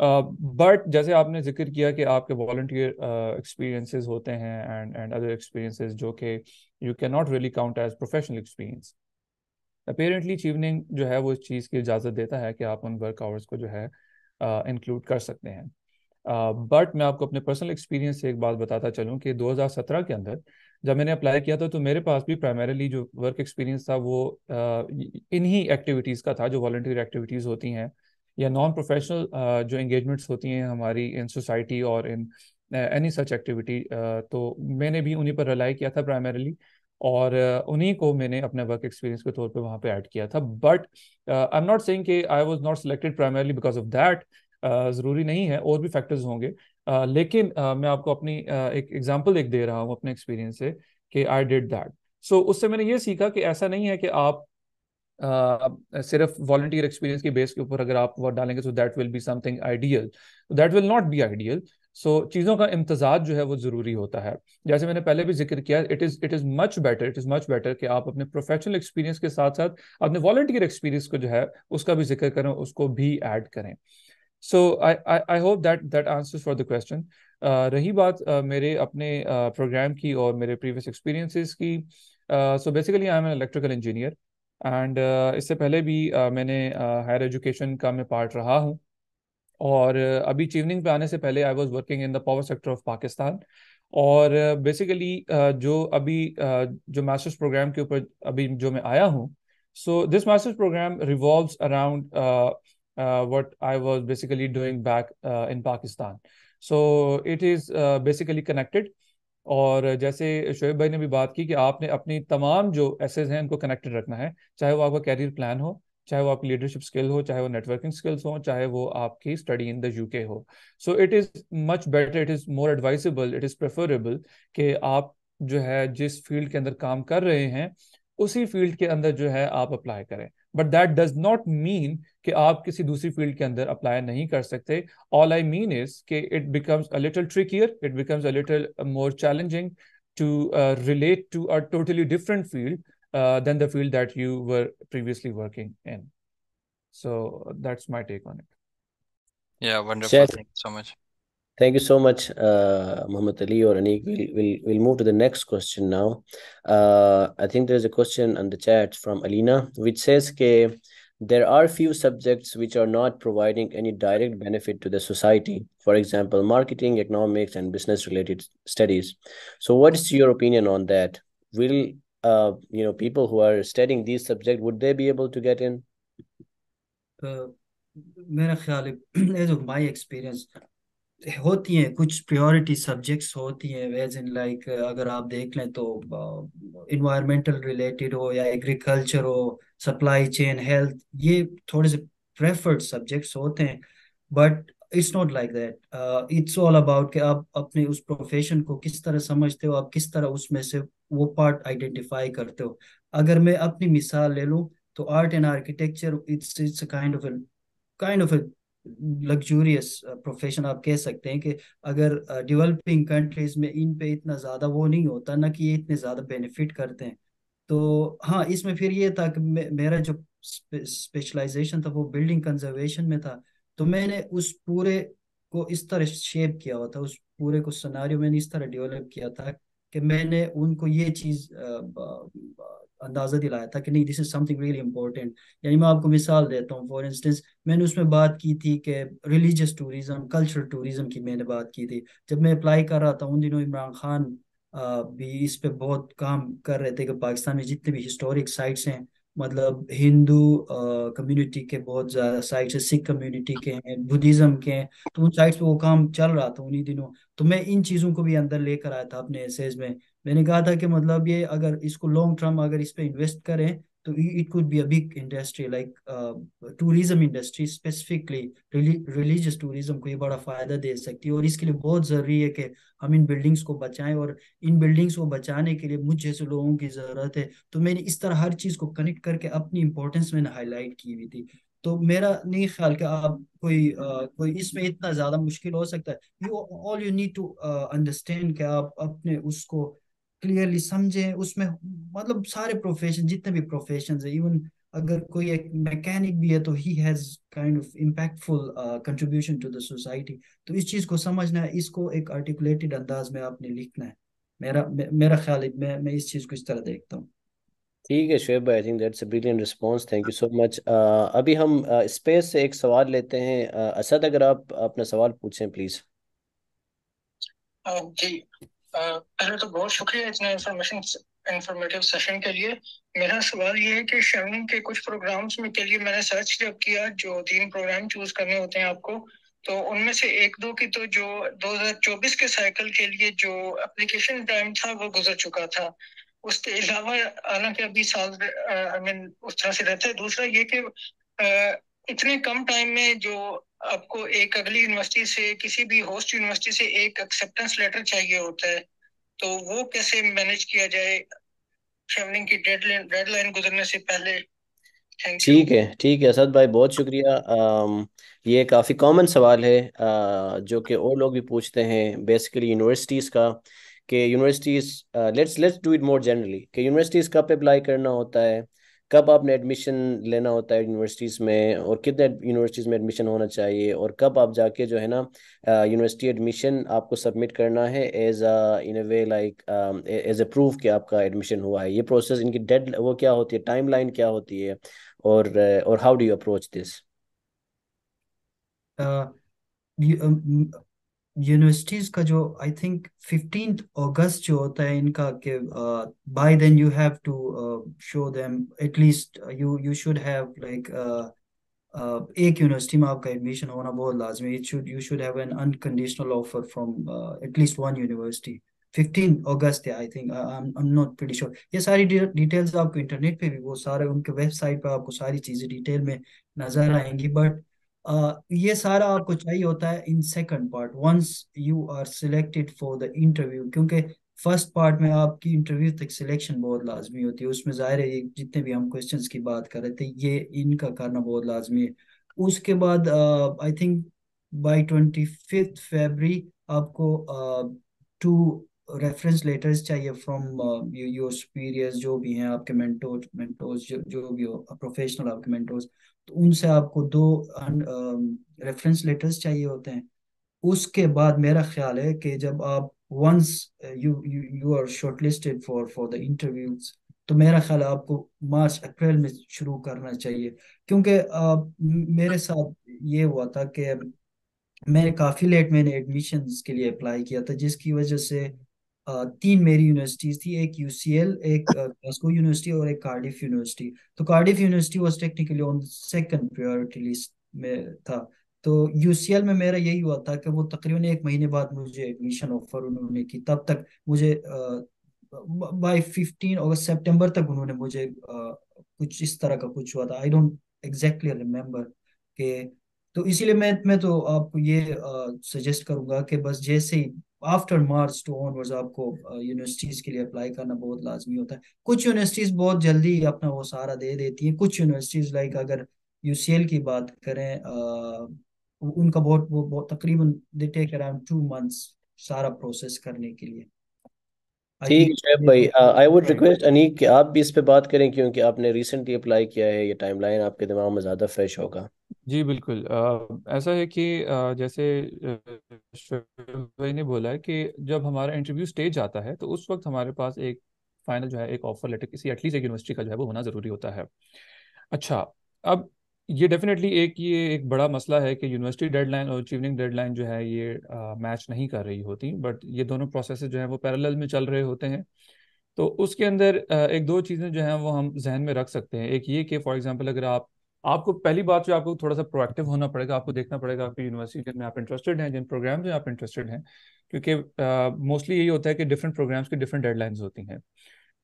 uh, बट uh, जैसे आपने ज़िक्र किया कि आपके वॉल्टियर एक्सपीरियंसेस uh, होते हैं एंड एंड अदर एक्सपीरियंसेस जो कि you can not really count as professional experience apparently Chevening जो है वो इस चीज़ की इजाज़त देता है कि आप उन वर्क आवर्स को जो है इंक्लूड uh, कर सकते हैं। बट uh, मैं आपको अपने पर्सनल एक्सपीरियंस से एक बात बताता चलूँ कि 2017 के अंदर जब मैंने अप्लाई किया था तो मेरे पास भी प्राइमरीली जो वर्क एक्सपीरियंस था वो इन्हीं एक्टिविटीज़ का था जो वॉल्टियर एक्टिविटीज़ होती हैं या नॉन प्रोफेशनल uh, जो इंगेजमेंट्स होती हैं हमारी इन सोसाइटी और इन एनी सच एक्टिविटी तो मैंने भी उन्हीं पर रिलाई किया था प्राइमरीली और uh, उन्हीं को मैंने अपने वर्क एक्सपीरियंस के तौर पे वहाँ पे ऐड किया था। But I am not saying कि I was not selected primarily because of that ज़रूरी नहीं है और भी फैक्टर्स होंगे। uh, लेकिन uh, मैं आपको अपनी uh, एक एग्ज़ाम्पल एक दे रहा हूँ अपने एक्सपीरियंस से कि आई डिड दैट सो उससे मैंने ये सीखा कि ऐसा नहीं है कि आप सिर्फ़ वॉल्टियर एक्सपीरियंस की बेस के ऊपर अगर आप वो डालेंगे तो that will be something ideal that will not be ideal so चीज़ों का इम्तजाज जो है वो ज़रूरी होता है। जैसे मैंने पहले भी ज़िक्र किया it is it is much better it is much better कि आप अपने प्रोफेशनल एक्सपीरियंस के साथ साथ अपने वॉल्टियर एक्सपीरियंस को जो है उसका भी ज़िक्र करें उसको भी ऐड करें। So I I hope that that answer for the question रही बात uh, मेरे अपने प्रोग्राम uh, की और मेरे प्रीवियस एक्सपीरियंसेस की so basically I am an electrical engineer and uh, इससे पहले भी uh, मैंने हायर uh, एजुकेशन का मैं पार्ट रहा हूँ और uh, अभी चीवनिंग पे आने से पहले I was working in the power sector of Pakistan और बेसिकली uh, uh, जो अभी uh, जो मास्टर्स प्रोग्राम के ऊपर अभी जो मैं आया हूँ so this masters program revolves around what I was basically doing back in Pakistan so it is basically connected और जैसे शोएब भाई ने भी बात की कि आपने अपनी तमाम जो एसेज हैं, उनको कनेक्टेड रखना है। चाहे वो आपका कैरियर प्लान हो, चाहे वो आपकी लीडरशिप स्किल हो, चाहे वो नेटवर्किंग स्किल्स हो, चाहे वो आपकी स्टडी इन द यूके हो। So it is much better it is more advisable it is preferable कि आप जो है, जिस फ़ील्ड के अंदर काम कर रहे हैं, उसी फ़ील्ड के अंदर जो है, आप अप्लाई करें। But that does not mean कि आप किसी दूसरी फ़ील्ड के अंदर अप्लाई नहीं कर सकते ऑल आई मीन इज़ कि it becomes a little trickier it becomes a little more challenging to relate to a totally different field then the field that you were previously working in so that's my take on it Yeah, wonderful. Thank you so much. Thank you so much, uh, Muhammad Ali or Anik. We'll, we'll, we'll move to the next question now. Uh, I think there's a question on the chat from Alina, which says, K, there are few subjects which are not providing any direct benefit to the society. For example, marketing, economics, and business-related studies. So what is your opinion on that? Will uh, you know people who are studying these subjects, would they be able to get in? Uh, as of my experience, होती हैं, कुछ प्रायोरिटी सब्जेक्ट्स होती हैं वेज इन लाइक अगर आप देख लें तो इन्वायरमेंटल रिलेटेड हो या एग्रीकल्चर हो सप्लाई चेन हेल्थ ये थोड़े से प्रेफर्ड सब्जेक्ट्स होते हैं but it's not like that it's all about कि आप अपने उस प्रोफेशन को किस तरह समझते हो, आप किस तरह उसमें से वो पार्ट आइडेंटिफाई करते हो। अगर मैं अपनी मिसाल ले लूँ तो art and architecture it's it's kind of kind of luxurious profession uh, आप कह सकते हैं कि अगर डेवलपिंग uh, कंट्रीज़ में इन पे इतना ज़्यादा वो नहीं होता ना कि ये इतने ज़्यादा बेनिफिट करते हैं। तो हाँ इसमें फिर ये था कि मेरा जो स्पेशलाइजेशन था वो बिल्डिंग कंजर्वेशन में था। तो मैंने उस पूरे को इस तरह शेप किया हुआ था उस पूरे को सनारियो मैंने इस तरह डेवलप किया था कि मैंने उनको ये चीज़ अंदाज़ा दिलाया था कि नहीं this is something really important यानी मैं आपको मिसाल देता हूँ फॉर इंस्टेंस मैंने उसमें बात की थी कि रिलीजियस टूरिज़्म कल्चरल टूरिज़्म की मैंने बात की थी। जब मैं अप्लाई कर रहा था उन दिनों इमरान खान भी इस पर बहुत काम कर रहे थे कि पाकिस्तान में जितने भी हिस्टोरिक साइट्स हैं मतलब हिंदू कम्युनिटी के बहुत ज़्यादा साइट्स है सिख कम्युनिटी के हैं बुद्धिज़्म के हैं तो उन साइट्स पे वो काम चल रहा था उन्हीं दिनों। तो मैं इन चीज़ों को भी अंदर लेकर आया था अपने एसेज में। मैंने कहा था कि मतलब ये अगर इसको लॉन्ग टर्म अगर इस पर इन्वेस्ट करें तो it could be a big industry like tourism industry specifically religious tourism को ये बड़ा फ़ायदा दे सकती है। और इसके लिए बहुत ज़रूरी है कि हम इन बिल्डिंग्स को बचाएँ और इन बिल्डिंग्स को बचाने के लिए मुझ जैसे लोगों की ज़रूरत है। तो मैंने इस तरह हर चीज़ को कनेक्ट करके अपनी इंपॉर्टेंस मैंने हाईलाइट की हुई थी। तो मेरा नहीं ख्याल कि आप कोई आ, कोई इसमें इतना ज़्यादा मुश्किल हो सकता है। You all you need to understand कि आप अपने उसको क्लियरली समझें उसमें मतलब सारे प्रोफेशन जितने भी प्रोफेशन है इवन अगर कोई एक मैकेनिक भी है तो he has kind of impactful contribution to the society तो इस चीज़ को समझना है इसको एक आर्टिकुलेटेड अंदाज में आपने लिखना है। मेरा मेरा ख्याल है मैं मैं इस चीज़ को इस तरह देखता हूँ। ठीक है शुएब भाई I think that's a brilliant response thank you so much अभी हम स्पेस uh, से एक सवाल लेते हैं। Uh, असद अगर आप अपना सवाल पूछें प्लीज़ जी। पहले तो बहुत शुक्रिया इतना इंफॉर्मेशन इंफॉर्मेटिव सेशन के लिए। मेरा सवाल ये है कि शेवनिंग के कुछ प्रोग्राम्स में के लिए मैंने सर्च जब किया, जो तीन प्रोग्राम चूज़ करने होते हैं आपको तो उनमें से एक दो की तो जो 2024 के साइकिल के लिए जो एप्लीकेशन टाइम था, वो गुजर चुका था। उसके अलावा, हालाँकि अभी साल आई मीन उस तरह से रहता है। दूसरा ये कि इतने कम टाइम में जो आपको एक अगली यूनिवर्सिटी से किसी भी होस्ट यूनिवर्सिटी से एक एक्सेप्टेंस लेटर चाहिए होता है तो वो कैसे मैनेज किया जाए? शेवनिंग की डेडलाइन डेडलाइन गुजरने से पहले। ठीक है ठीक है असद भाई बहुत शुक्रिया। ये काफ़ी कॉमन सवाल है आ, जो कि और लोग भी पूछते हैं बेसिकली यूनिवर्सिटीज़ का कि universities let's let's do it more generally कि यूनिवर्सिटीज़ कब अप्लाई करना होता है कब आपने एडमिशन लेना होता है यूनिवर्सिटीज़ में और कितने यूनिवर्सिटीज़ में एडमिशन होना चाहिए और कब आप जाके जो है ना यूनिवर्सिटी एडमिशन आपको सबमिट करना है as a in a way like as a proof कि आपका एडमिशन हुआ है। ये प्रोसेस इनकी डेड वो क्या होती है? टाइम लाइन क्या होती है? और और how do you approach this universities का जो आई थिंक फिफ्टींथ अगस्त जो होता है, इनका कि by then you have to show them at least you you should have like एक यूनिवर्सिटी में आपका एडमिशन होना बहुत लाजमी it should you should have an unconditional offer from at least one university fifteen August है I think I am not pretty sure ये सारी डिटेल्स आपको इंटरनेट पे भी, वो सारे उनके वेबसाइट पे आपको सारी चीज़ें डिटेल में नज़र आएँगी बट ये सारा आपको चाहिए होता है in second part once you are selected for the interview क्योंकि फ़र्स्ट पार्ट में आपकी इंटरव्यू तक सिलेक्शन बहुत लाजमी होती है। उसमें ज़ाहिर है जितने भी हम क्वेश्चन की बात कर रहे थे, ये इनका करना बहुत लाजमी है। उसके बाद I think by twenty fifth February आपको टू रेफरेंस लेटर्स चाहिए फ्रॉम योर सुपीरियर्स जो भी हैं आपके मेंटोर मेंटोर्स जो जो भी हो प्रोफेशनल आपके मेंटोर्स तो उनसे आपको दो रेफरेंस लेटर्स चाहिए होते हैं। उसके बाद मेरा ख्याल है कि जब आप once you you are shortlisted for for the interviews तो मेरा ख्याल है आपको मार्च अप्रैल में शुरू करना चाहिए। क्योंकि uh, मेरे साथ ये हुआ था कि मैं काफ़ी लेट मैंने एडमिशन के लिए अप्लाई किया था जिसकी वजह से तीन मेरी यूनिवर्सिटीज थी एक यूसीएल एक ग्लासगो यूनिवर्सिटी और एक कार्डिफ यूनिवर्सिटी तो Cardiff university was technically on second priority list में था। तो यूसीएल में मेरा यही हुआ था कि वो तकरीबन एक महीने बाद मुझे एडमिशन ऑफ़र उन्होंने की। तब तक मुझे बाय फिफ्टीन अगस्त सितंबर तक उन्होंने मुझे uh, कुछ इस तरह का कुछ हुआ था। आई डोंट एग्जैक्टली रिमेम्बर के तो इसीलिए मैं मैं तो आपको ये सजेस्ट करूँगा कि बस जैसे ही आफ्टर मार्च टू ऑनवर्ड्स आपको यूनिवर्सिटीज के लिए अप्लाई करना बहुत लाजमी होता है। कुछ यूनिवर्सिटीज बहुत जल्दी अपना वो सारा दे देती हैं। कुछ यूनिवर्सिटीज लाइक अगर यूसीएल की बात करें आ, उनका बहुत वो बहुत तकरीबन they take around two months सारा प्रोसेस करने के लिए। ठीक है भाई आई वुड रिक्वेस्ट अनीक कि आप भी इस पे बात करें क्योंकि आपने रिसेंटली अप्लाई किया है ये टाइमलाइन आपके दिमाग में ज़्यादा फ्रेश होगा। जी बिल्कुल। आ, ऐसा है कि आ, जैसे भाई ने बोला है कि जब हमारा इंटरव्यू स्टेज आता है तो उस वक्त हमारे पास एक फाइनल जो है एक ऑफ़र लेटर किसी एटलीस्ट एक यूनिवर्सिटी का जो है वो होना ज़रूरी होता है। अच्छा अब ये डेफिनेटली एक ये एक बड़ा मसला है कि यूनिवर्सिटी डेडलाइन और अचीवनिंग डेडलाइन जो है ये मैच नहीं कर रही होती बट ये दोनों प्रोसेस जो है वो पैरेलल में चल रहे होते हैं। तो उसके अंदर एक दो चीज़ें जो हैं वो हम जहन में रख सकते हैं। एक ये कि फॉर एग्जांपल अगर आप आपको पहली बात जो आपको थोड़ा सा प्रोएक्टिव होना पड़ेगा आपको देखना पड़ेगा आपकी यूनिवर्सिटी जिनमें आप इंटरेस्टेड हैं जिन प्रोग्राम में आप इंटरेस्टेड हैं क्योंकि मोस्टली यही होता है कि डिफरेंट प्रोग्राम्स की डिफरेंट डेडलाइंस होती हैं।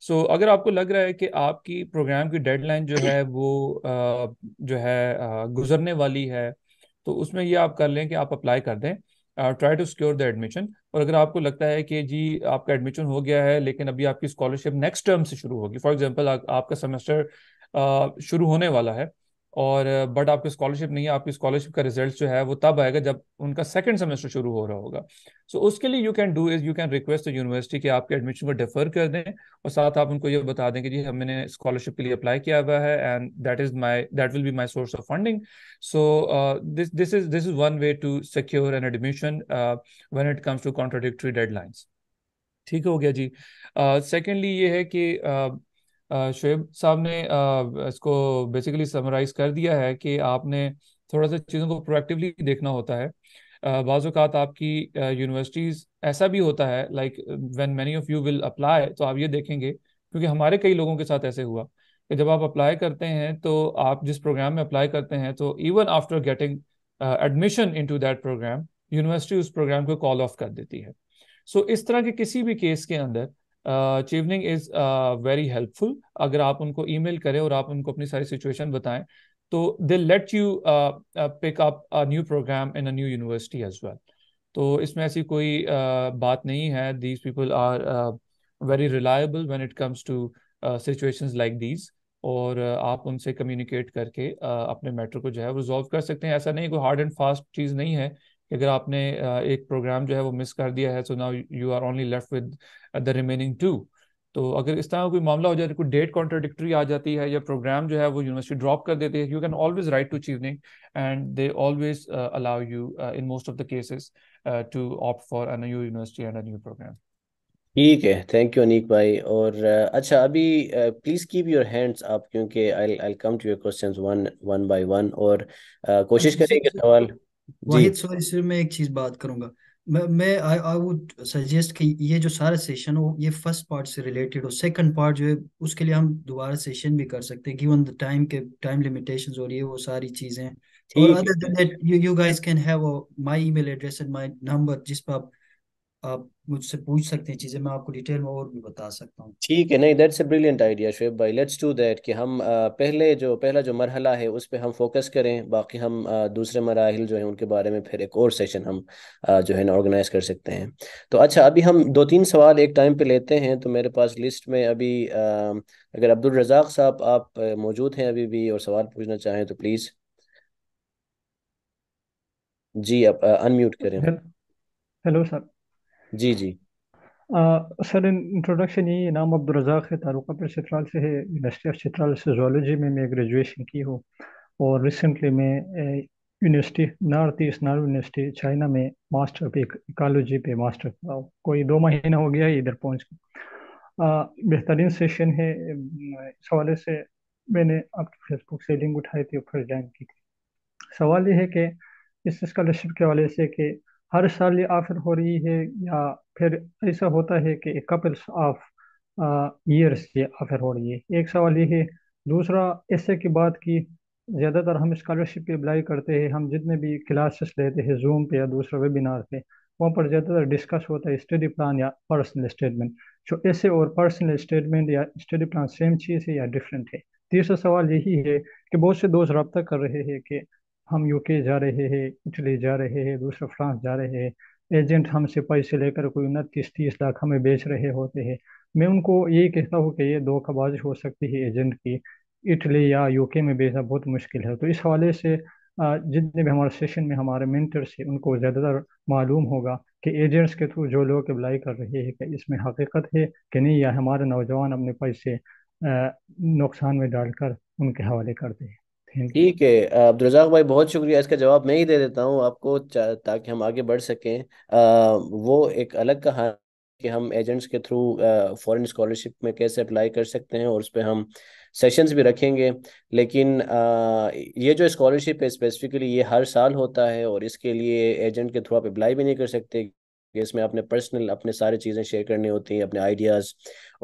सो so, अगर आपको लग रहा है कि आपकी प्रोग्राम की डेडलाइन जो है वो जो है गुजरने वाली है तो उसमें ये आप कर लें कि आप अप्लाई कर दें try to secure the admission और अगर आपको लगता है कि जी आपका एडमिशन हो गया है लेकिन अभी आपकी स्कॉलरशिप नेक्स्ट टर्म से शुरू होगी फॉर एग्जांपल आपका सेमेस्टर शुरू होने वाला है और बट आपकी स्कॉलरशिप नहीं है आपकी स्कॉलरशिप का रिज़ल्ट जो है वो तब आएगा जब उनका सेकंड सेमेस्टर शुरू हो रहा होगा। सो so, उसके लिए you can do is you can request the university कि आपके एडमिशन को डिफर कर दें और साथ आप उनको ये बता दें कि जी हमने स्कॉलरशिप के लिए अप्लाई किया हुआ है and that is my that will be my source of funding so this this is this is one way to secure an admission when it comes to contradictory deadlines ठीक हो गया जी। सेकेंडली uh, ये है कि uh, शुएब साहब ने इसको बेसिकली समराइज कर दिया है कि आपने थोड़ा सा चीज़ों को प्रोएक्टिवली देखना होता है। बाज़ात आपकी यूनिवर्सिटीज़ ऐसा भी होता है like when many of you will apply तो आप ये देखेंगे क्योंकि हमारे कई लोगों के साथ ऐसे हुआ कि जब आप अप्लाई करते हैं तो आप जिस प्रोग्राम में अप्लाई करते हैं तो even after getting admission into that program university उस प्रोग्राम को कॉल ऑफ़ कर देती है। सो so, इस तरह के किसी भी केस के अंदर चीवनिंग इज़ वेरी हेल्पफुल अगर आप उनको ईमेल करें और आप उनको अपनी सारी सिचुएशन बताएँ तो they let you pick up a new program in a new university as well तो इसमें ऐसी कोई uh, बात नहीं है। These people are very reliable when it comes to situations like these और uh, आप उनसे कम्युनिकेट करके uh, अपने मैटर को जो है रिजॉल्व कर सकते हैं। ऐसा नहीं कोई हार्ड एंड फास्ट चीज़ नहीं है। अगर आपने एक प्रोग्राम जो है वो मिस कर दिया है so now you are only left with the remaining two तो अगर इस तरह कोई मामला हो जाए कोई डेट कॉन्ट्रोडिक्टरी आ जाती है या प्रोग्राम जो है वो यूनिवर्सिटी ड्रॉप कर देती है you can always write to Chevening and they always allow you in most of the cases to opt for a new university and a new program ठीक है थैंक यू अनीक भाई और अच्छा अभी please keep your hands up क्योंकि I I come to your questions one one by one और uh, कोशिश करेंगे सवाल। वाहिद सॉरी सिर्फ़ मैं एक चीज़ बात करूँगा। मैं मैं आई आई वुड सजेस्ट कि ये जो सारा सेशन हो ये फ़र्स्ट पार्ट से रिलेटेड हो। सेकंड पार्ट जो है उसके लिए हम दोबारा सेशन भी कर सकते हैं गिवन द टाइम के टाइम लिमिटेशंस और ये वो सारी चीज़ें और other than that you you guys can have my email address and my number जिस पर आप आप मुझसे पूछ सकते हैं चीज़ें मैं आपको डिटेल में और भी बता सकता हूँ। ठीक है नहीं that's a brilliant idea Shoaib भाई। लेट्स डू दैट कि हम पहले जो पहला जो मरहला है उस पर हम फोकस करें बाकी हम दूसरे मराहल जो है उनके बारे में फिर एक और सेशन हम जो है ना ऑर्गेनाइज कर सकते हैं। तो अच्छा अभी हम दो तीन सवाल एक टाइम पे लेते हैं तो मेरे पास लिस्ट में अभी अगर अब्दुल रजाक साहब आप मौजूद हैं अभी भी और सवाल पूछना चाहें तो प्लीज़ जी आप अनम्यूट करें। हेलो सर जी जी। सर इंट्रोडक्शन यही नाम अब्दुल रज़ाक है तारुका पर चित्राल से है यूनिवर्सिटी ऑफ़ चित्राल से जोलॉजी में मैं ग्रेजुएशन की हूँ और रिसेंटली मैं university north east normal university China में मास्टर पे इकोलॉजी पे मास्टर कर हूँ। कोई दो महीना हो गया है इधर पहुँच के। बेहतरीन सेशन है, इस हवाले से मैंने आपकी फेसबुक से लिंक उठाई थी और ज्वाइन की थी। सवाल ये है कि इस स्कॉलरशिप के हवाले से कि हर साल ये ऑफ़र हो रही है या फिर ऐसा होता है कि कपल्स ऑफ़ ईयर्स ये ऑफ़र हो रही है। एक सवाल ये है, दूसरा ऐसे की बात की, ज़्यादातर हम स्कॉलरशिप पे अप्लाई करते हैं, हम जितने भी क्लासेस लेते हैं जूम पे या दूसरा वेबिनार पे, वहाँ पर ज़्यादातर डिस्कस होता है स्टडी प्लान या पर्सनल स्टेटमेंट जो ऐसे और पर्सनल स्टेटमेंट या स्टडी प्लान सेम चीज़ है या डिफरेंट है? तीसरा सवाल यही है कि बहुत से दोस्त रब्ता कर रहे हैं कि हम यूके जा रहे हैं इटली जा रहे हैं, दूसरा फ्रांस जा रहे हैं। एजेंट हमसे पैसे लेकर कोई उनतीस तीस लाख हमें बेच रहे होते हैं। मैं उनको यही कहता हूँ कि ये धोखाबाजी हो सकती है एजेंट की। इटली या यूके में बेचना बहुत मुश्किल है। तो इस हवाले से जितने भी हमारे सेशन में हमारे मेंटर्स हैं, उनको ज़्यादातर मालूम होगा कि एजेंट्स के थ्रू जो लोग अप्लाई कर रहे हैं कि इसमें हकीकत है कि नहीं, या हमारे नौजवान अपने पैसे नुकसान में डालकर उनके हवाले करते हैं ठीक है अब्दुलरजाक भाई बहुत शुक्रिया इसका जवाब मैं ही दे देता हूँ आपको ताकि हम आगे बढ़ सकें। आ, वो एक अलग कहानी कि हम एजेंट्स के थ्रू फॉरेन स्कॉलरशिप में कैसे अप्लाई कर सकते हैं और उस पर हम सेशंस भी रखेंगे। लेकिन आ, ये जो स्कॉलरशिप है स्पेसिफिकली ये हर साल होता है और इसके लिए एजेंट के थ्रू आप अप्लाई भी नहीं कर सकते। इसमें आपने पर्सनल अपने सारी चीज़ें शेयर करनी होती हैं, अपने आइडियाज़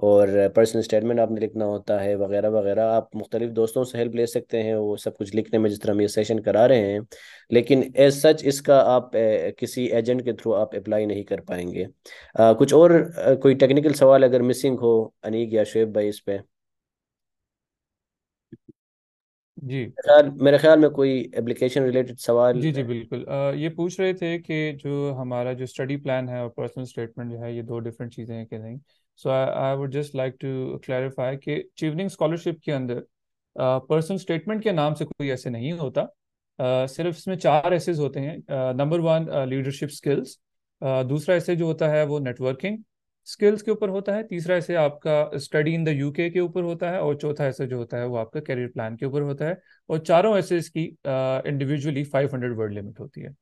और पर्सनल स्टेटमेंट आपने लिखना होता है वगैरह वगैरह। आप मुख्तलिफ़ दोस्तों से हेल्प ले सकते हैं, वो सब कुछ लिखने में जिस तरह हम ये सेशन करा रहे हैं। लेकिन एज सच इसका आप किसी एजेंट के थ्रू आप अप्लाई नहीं कर पाएँगे। कुछ और कोई टेक्निकल सवाल अगर मिसिंग हो, अनीक या शुएब भाई इस पर जी। मेरे ख्याल में कोई एप्लीकेशन रिलेटेड सवाल जी जी बिल्कुल। ये पूछ रहे थे कि जो हमारा जो स्टडी प्लान है और पर्सनल स्टेटमेंट जो है ये दो डिफरेंट चीज़ें हैं कि नहीं? So I would just like to clarify कि चीवनिंग स्कॉलरशिप के अंदर पर्सनल स्टेटमेंट के नाम से कोई ऐसे नहीं होता। uh, सिर्फ़ इसमें चार एसेज होते हैं। नंबर वन लीडरशिप स्किल्स दूसरा ऐसे जो होता है वो नेटवर्किंग स्किल्स के ऊपर होता है तीसरा ऐसे आपका स्टडी इन द यूके के ऊपर होता है और चौथा ऐसे जो होता है वो आपका करियर प्लान के ऊपर होता है और चारों ऐसे इसकी individually five hundred word limit होती है।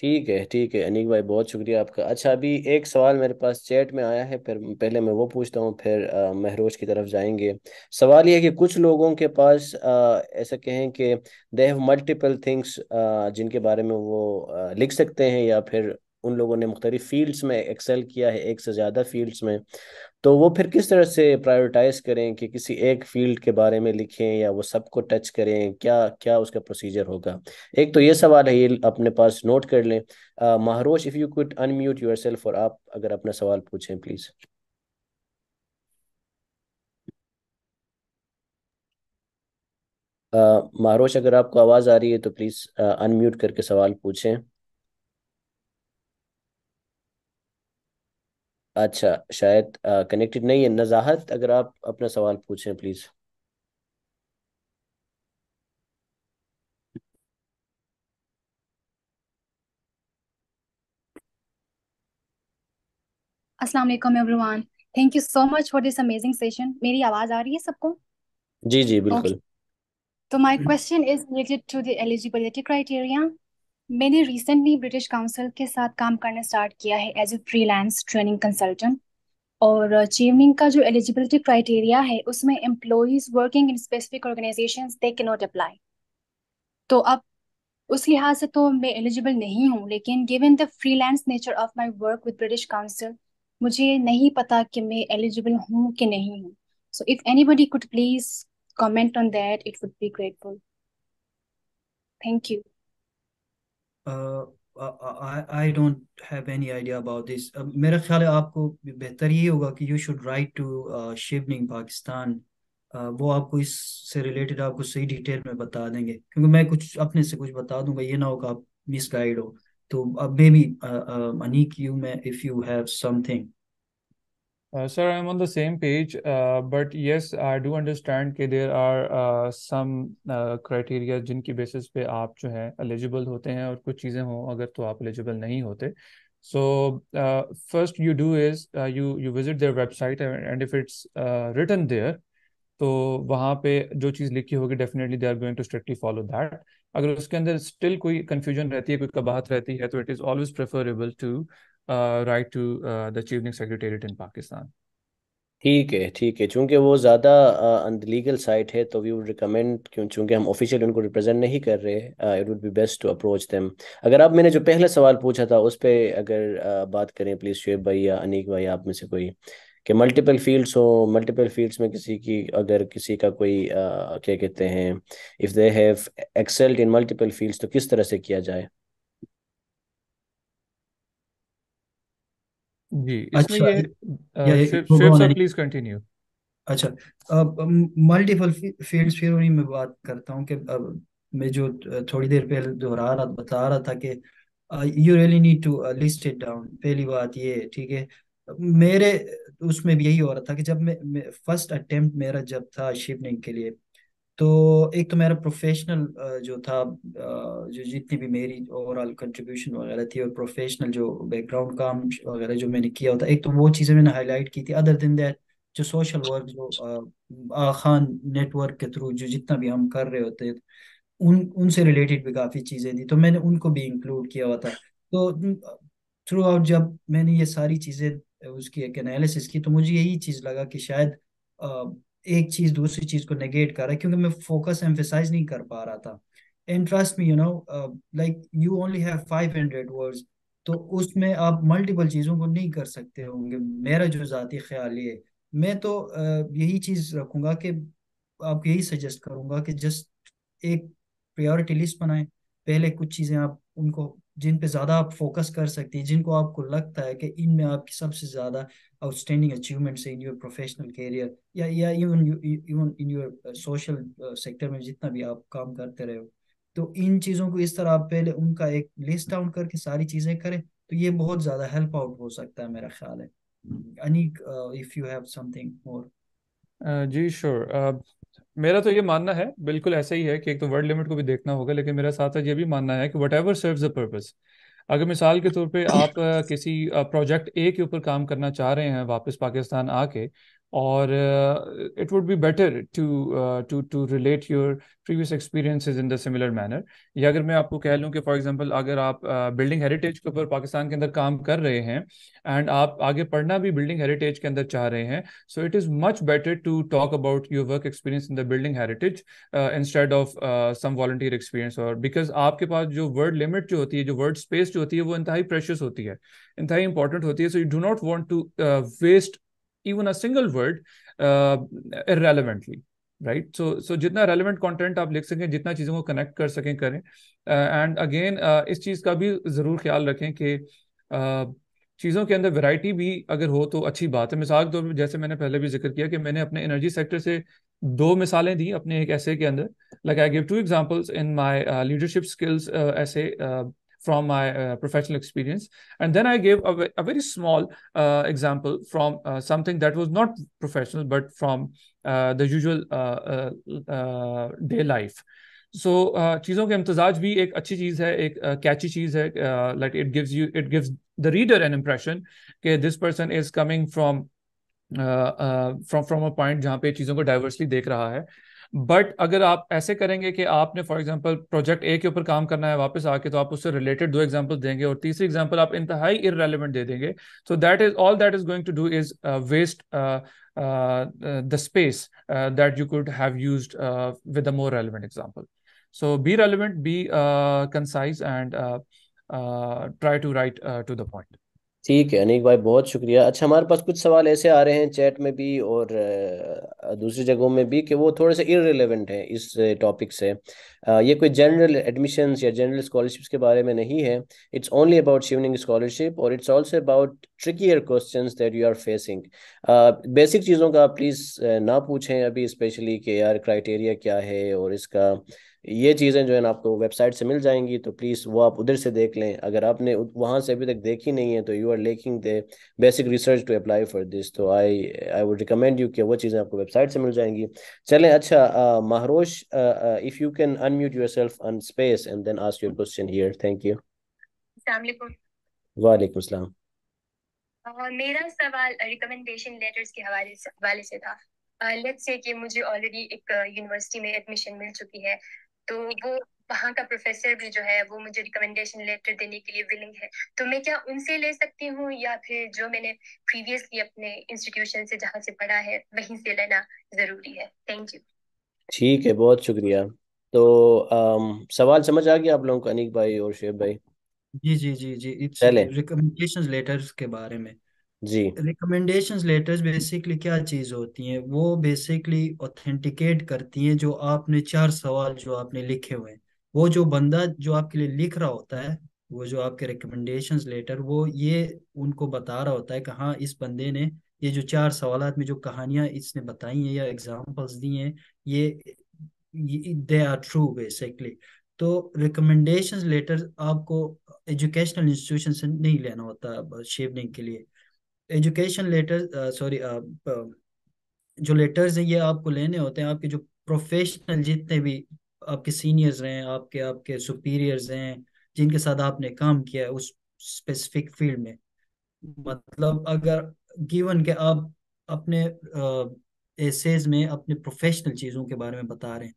ठीक है ठीक है। अनीक भाई बहुत शुक्रिया आपका। अच्छा अभी एक सवाल मेरे पास चैट में आया है फिर पहले मैं वो पूछता हूँ फिर महरोज की तरफ़ जाएँगे। सवाल ये है कि कुछ लोगों के पास ऐसा कहें कि दे हैव मल्टीपल थिंग्स जिनके बारे में वो आ, लिख सकते हैं या फिर उन लोगों ने मुख्तलिफ़ फील्ड्स में एक्सेल किया है, एक से ज़्यादा फील्ड्स में। तो वो फिर किस तरह से प्रायोरिटाइज करें कि किसी एक फ़ील्ड के बारे में लिखें या वो सबको टच करें? क्या क्या उसका प्रोसीजर होगा? एक तो ये सवाल है, ये अपने पास नोट कर लें। Mahrosh if you could unmute yourself और आप अगर अपना सवाल पूछें प्लीज़ महारोश, अगर आपको आवाज़ आ रही है तो प्लीज़ अनम्यूट करके सवाल पूछें। अच्छा शायद कनेक्टेड नहीं है। नज़ाहत अगर आप अपना सवाल पूछें प्लीज़ अस्सलाम वालेकुम everyone thank you so much for this amazing session मेरी आवाज़ आ रही है सबको? जी जी ओके बिल्कुल तो my question is related to the eligibility criteria मैंने रिसेंटली ब्रिटिश काउंसिल के साथ काम करना स्टार्ट किया है as a freelance training consultant और चीवनिंग का जो एलिजिबिलिटी क्राइटेरिया है, उसमें employees working in specific organisation they can not apply तो अब उस लिहाज से तो मैं एलिजिबल नहीं हूँ, लेकिन given the freelance nature of my work with British Council मुझे नहीं पता कि मैं एलिजिबल हूँ कि नहीं हूँ। So if anybody could please comment on that it would be grateful thank you I don't have any idea about this मेरा ख्याल है आपको बेहतर ये होगा कि you should write to Chevening Pakistan वो आपको इससे रिलेटेड आपको सही डिटेल में बता देंगे। क्योंकि मैं कुछ अपने से कुछ बता दूँगा, ये ना होगा आप मिस गाइड हो। तो maybe Aneeq you may if you have something Uh, sir, I'm on the same page, uh, but yes, I do understand कि there are uh, some uh, criteria जिनकी basis पे आप जो है eligible होते हैं और कुछ चीज़ें हों अगर तो आप eligible नहीं होते so uh, first you do is uh, you you visit their website and, if it's uh, written there तो वहाँ पे जो चीज़ लिखी होगी definitely they are going to strictly follow that अगर उसके अंदर स्टिल कोई कंफ्यूजन रहती है कोई कबाहत रहती है तो it is always preferable to write to the chief secretariat in Pakistan ठीक है ठीक है। चूँकि वो ज़्यादा अनलीगल साइट है तो वी वुड रिकमेंड क्यों चूँकि हम ऑफिशियल उनको रिप्रेजेंट नहीं कर रहे it would be best to approach them अगर आप मैंने जो पहला सवाल पूछा था उस पर अगर uh, बात करें प्लीज़ शुएब भाई या अनीक भाई आप में से कोई कि मल्टीपल फील्ड्स हो मल्टीपल फील्ड्स में किसी की अगर किसी का कोई uh, क्या कहते हैं if they have excelled in multiple fields तो किस तरह से किया जाए? जी इसमें अच्छा ये शिव सर प्लीज़ कंटिन्यू अच्छा मल्टीपल फील्ड्स फिर उन्हीं में बात करता हूँ कि अब मैं जो थोड़ी देर पहले दोहरा रहा बता रहा था कि you really need to list it down पहली बात ये ठीक है? मेरे उसमें भी यही हो रहा था कि जब मैं फ़र्स्ट अटेम्प्ट मेरा जब था शिपनिंग के लिए तो एक तो मेरा प्रोफेशनल जो था जो जितनी भी मेरी ओवरऑल कंट्रीब्यूशन वगैरह थी और प्रोफेशनल जो बैकग्राउंड काम वगैरह जो मैंने किया होता, एक तो वो चीज़ें मैंने हाईलाइट की थी। अदर दिन दैट जो सोशल वर्क जो आ खान नेटवर्क के थ्रू जो जितना भी हम कर रहे होते हैं उन, उनसे रिलेटेड भी काफ़ी चीज़ें थी तो मैंने उनको भी इंक्लूड किया हुआ था तो थ्रू आउट जब मैंने ये सारी चीज़ें, उसकी एक एनालिसिस की तो मुझे यही चीज़ लगा कि शायद एक चीज़ दूसरी चीज़ को नेगेट कर रहा है क्योंकि मैं फोकस एम्फेसाइज नहीं कर पा रहा था। And trust me you know like you only have five hundred words तो उसमें आप मल्टीपल चीज़ों को नहीं कर सकते होंगे। मेरा जो ज़ाती ख्याल ये मैं तो अ, यही चीज़ रखूँगा कि आप यही सजेस्ट करूँगा कि जस्ट एक प्रायोरिटी लिस्ट बनाएँ। पहले कुछ चीज़ें आप उनको जिन पे ज़्यादा आप फोकस कर सकती हैं, जिनको आपको लगता है कि इनमें आपकी सबसे ज़्यादा outstanding achievements in your professional career या या even even in your social sector में जितना भी आप काम करते रहे हो। तो इन चीज़ों को इस तरह आप पहले उनका एक लिस्ट डाउन करके सारी चीज़ें करें तो ये बहुत ज़्यादा हेल्प आउट हो सकता है मेरा ख्याल है। Aneeq if you have something more ji sure मेरा तो ये मानना है, बिल्कुल ऐसा ही है कि एक तो वर्ड लिमिट को भी देखना होगा, लेकिन मेरा साथ साथ ये भी मानना है कि whatever serve the purpose अगर मिसाल के तौर पे आप किसी प्रोजेक्ट ए के ऊपर काम करना चाह रहे हैं, वापस पाकिस्तान आके और it would be better to to to relate your previous experiences in the similar manner या अगर मैं आपको कह लूँ कि फॉर एग्जांपल अगर आप बिल्डिंग हेरिटेज के ऊपर पाकिस्तान के अंदर काम कर रहे हैं एंड आप आगे पढ़ना भी बिल्डिंग हेरिटेज के अंदर चाह रहे हैं so it is much better to talk about your work experience in the building heritage instead of some volunteer experience और बिकॉज़ आपके पास जो वर्ड लिमिट जो होती है, जो वर्ड स्पेस जो होती है, वो इंतहाई प्रेशियस होती है, इंतहाई इंपॉर्टेंट होती है so you do not want to waste even a single word uh, irrelevantly right so so जितना रेलिवेंट कंटेंट आप लिख सकें जितना चीज़ों को कनेक्ट कर सकें करें। एंड uh, अगेन uh, इस चीज़ का भी ज़रूर ख्याल रखें कि uh, चीज़ों के अंदर वैरायटी भी अगर हो तो अच्छी बात है। मिसाल के तौर पर जैसे मैंने पहले भी ज़िक्र किया कि मैंने अपने एनर्जी सेक्टर से दो मिसालें दी अपने एक ऐसे के अंदर। Like I give two examples in my leadership skills ऐसे from my uh, professional experience. And then I gave a, a very small uh, example from uh, something that was not professional, but from uh, the usual uh, uh, day life. So so, चीज़ों के इम्तजाज भी एक अच्छी चीज़ है एक कैची चीज़ है like it gives you it gives the reader an impression कि this person is coming from from from a point जहाँ पे चीज़ों को डाइवर्सली देख रहा है बट अगर आप ऐसे करेंगे कि आपने फॉर एग्जांपल प्रोजेक्ट ए के ऊपर काम करना है वापस आके तो आप उससे रिलेटेड दो एग्जांपल देंगे और तीसरी एग्जांपल आप इंतहाई इरेलीवेंट दे देंगे। So that is all that is going to do is waste the space that you could have used with a more relevant example so be relevant be concise and try to write to the write ठीक है, अनीक भाई, बहुत शुक्रिया। अच्छा हमारे पास कुछ सवाल ऐसे आ रहे हैं चैट में भी और दूसरी जगहों में भी कि वो थोड़े से इरेलीवेंट हैं इस टॉपिक से। ये कोई जनरल एडमिशन्स या जनरल स्कॉलरशिप्स के बारे में नहीं है। It's only about Chevening scholarship और it's also about trickier questions that you are facing basic चीज़ों का प्लीज़ ना पूछें अभी स्पेशली कि यार क्राइटेरिया क्या है और इसका ये चीज़ें जो है ना आपको वेबसाइट से मिल जाएँगी तो प्लीज़ वो आप उधर से देख लें। अगर आपने वहाँ से अभी तक देखी नहीं है तो you are lacking the basic research to apply for this तो I I would recommend you कि वो चीज़ें आपको वेबसाइट से मिल जाएँगी। चलें अच्छा Mahrosh if you can unmute yourself on space and then ask your question here thank you वालेकुम सलाम मेरा सवाल रिकमेंडेशन लेटर्स के हवाले से हवाले से था। लेट्स से कि मुझे ऑलरेडी एक यूनिवर्सिटी में एडमिशन मिल चुकी है। तो वो वहाँ का प्रोफेसर भी जो है वो मुझे रिकमेंडेशन लेटर देने के लिए विलिंग है। तो मैं क्या उनसे ले सकती हूँ या फिर जो मैंने प्रीवियसली अपने इंस्टीट्यूशन से जहाँ से पढ़ा है वहीं से लेना ज़रूरी है। थैंक यू ठीक है बहुत शुक्रिया। तो आम, सवाल समझ आ गया आप लोगों को अनिक भाई और शेब भाई? जी जी जी जी। इट्स चलें। रिकमेंडेशन लेटर्स के बारे में। जी। रिकमेंडेशंस लेटर्स बेसिकली क्या चीज़ होती हैं? वो बेसिकली ऑथेंटिकेट करती हैं जो आपने चार सवाल जो आपने लिखे हुए हैं। वो जो बंदा जो आपके लिए लिख रहा होता है, वो जो आपके रिकमेंडेशंस लेटर वो ये उनको बता रहा होता है कि हाँ इस बंदे ने ये जो चार सवाल में जो कहानियाँ इसने बताई हैं या एग्जाम्पल्स दी हैं, ये दे आर ट्रू बेसिकली तो रिकमेंडेशंस लेटर आपको एजुकेशनल इंस्टीट्यूशन से नहीं लेना होता, शेवनिंग के लिए। एजुकेशन लेटर सॉरी जो लेटर्स हैं, ये आपको लेने होते हैं, आपके जो प्रोफेशनल जितने भी आपके सीनियर्स हैं, आपके आपके सुपीरियर्स हैं, जिनके साथ आपने काम किया है उस स्पेसिफिक फ़ील्ड में। मतलब अगर गिवन के आप अपने एसेज में अपने प्रोफेशनल चीज़ों के बारे में बता रहे हैं,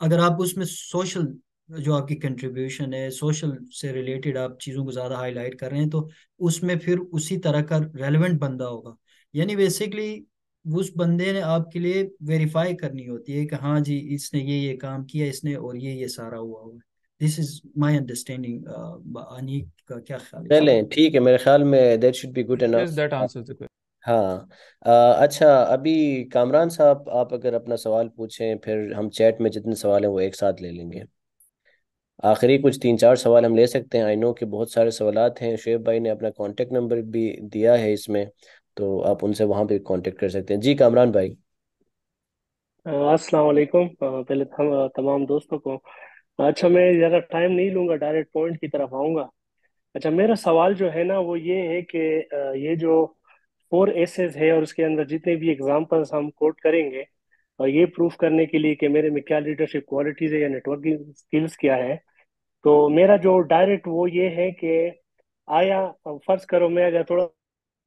अगर आप उसमें सोशल जो आपकी कंट्रीब्यूशन है सोशल से रिलेटेड आप चीज़ों को ज़्यादा हाईलाइट कर रहे हैं तो उसमें फिर उसी तरह का रेलिवेंट बंदा होगा। यानी बेसिकली उस बंदे ने आपके लिए वेरीफाई करनी होती है कि हाँ जी इसने ये ये काम किया इसने और ये ये सारा हुआ हुआ this is my understanding Aneeq का क्या ख्याल है चलें ठीक है मेरे ख्याल में that should be good answers the हाँ अ, अच्छा अभी कामरान साहब आप अगर अपना सवाल पूछें फिर हम चैट में जितने सवाल हैं वो एक साथ ले लेंगे। आखिरी कुछ तीन चार सवाल हम ले सकते हैं। आई नो कि बहुत सारे सवाल हैं। शुएब भाई ने अपना कॉन्टेक्ट नंबर भी दिया है इसमें तो आप उनसे वहाँ पे कांटेक्ट कर सकते हैं। जी कामरान भाई। अस्सलाम पहले तम, तमाम दोस्तों को। अच्छा मैं ज़्यादा टाइम नहीं लूँगा डायरेक्ट पॉइंट की तरफ़ आऊँगा। अच्छा मेरा सवाल जो है ना वो ये है कि ये जो फोर एसेस है और उसके अंदर जितने भी एग्जांपल्स हम कोट करेंगे और ये प्रूफ करने के लिए कि मेरे में क्या लीडरशिप क्वालिटीज है या नेटवर्किंग स्किल्स क्या है तो मेरा जो डायरेक्ट वो ये है कि आया, फ़र्ज़ करो मैं अगर थोड़ा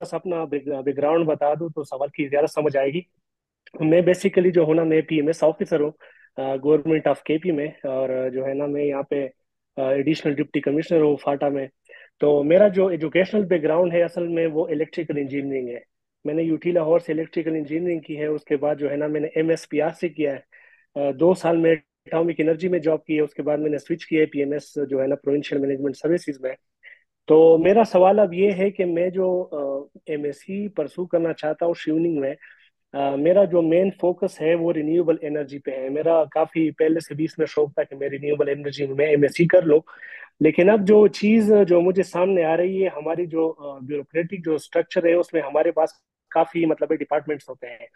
सा अपना बैकग्राउंड बता दूँ तो सवाल की ज़्यादा समझ आएगी। मैं बेसिकली जो हूँ ना, मैं पी एम एस ऑफिसर हूँ गवर्नमेंट ऑफ़ के पी में और जो है ना, मैं यहाँ पे एडिशनल डिप्टी कमिश्नर हूँ फाटा में। तो मेरा जो एजुकेशनल बैकग्राउंड है, असल में वो इलेक्ट्रिकल इंजीनियरिंग है। मैंने यूटी लाहौर से इलेक्ट्रिकल इंजीनियरिंग की है उसके बाद जो है ना मैंने एम एस से किया है। दो साल में एटॉमिक एनर्जी में जॉब की है उसके बाद मैंने स्विच किया है पी एम एस जो है ना प्रोविंशियल मैनेजमेंट सर्विसेज़ में। तो मेरा सवाल अब ये है कि मैं जो एम एस सी परसू करना चाहता हूँ शिवनिंग में Uh, मेरा जो मेन फोकस है वो रिन्यूएबल एनर्जी पे है। मेरा काफ़ी पहले से भी इसमें शौक था कि मैं रिन्यूएबल एनर्जी में एमएससी कर लूँ। लेकिन अब जो चीज़, जो मुझे सामने आ रही है, हमारी जो ब्यूरोक्रेटिक जो स्ट्रक्चर है, उसमें हमारे पास काफ़ी मतलब डिपार्टमेंट्स होते हैं।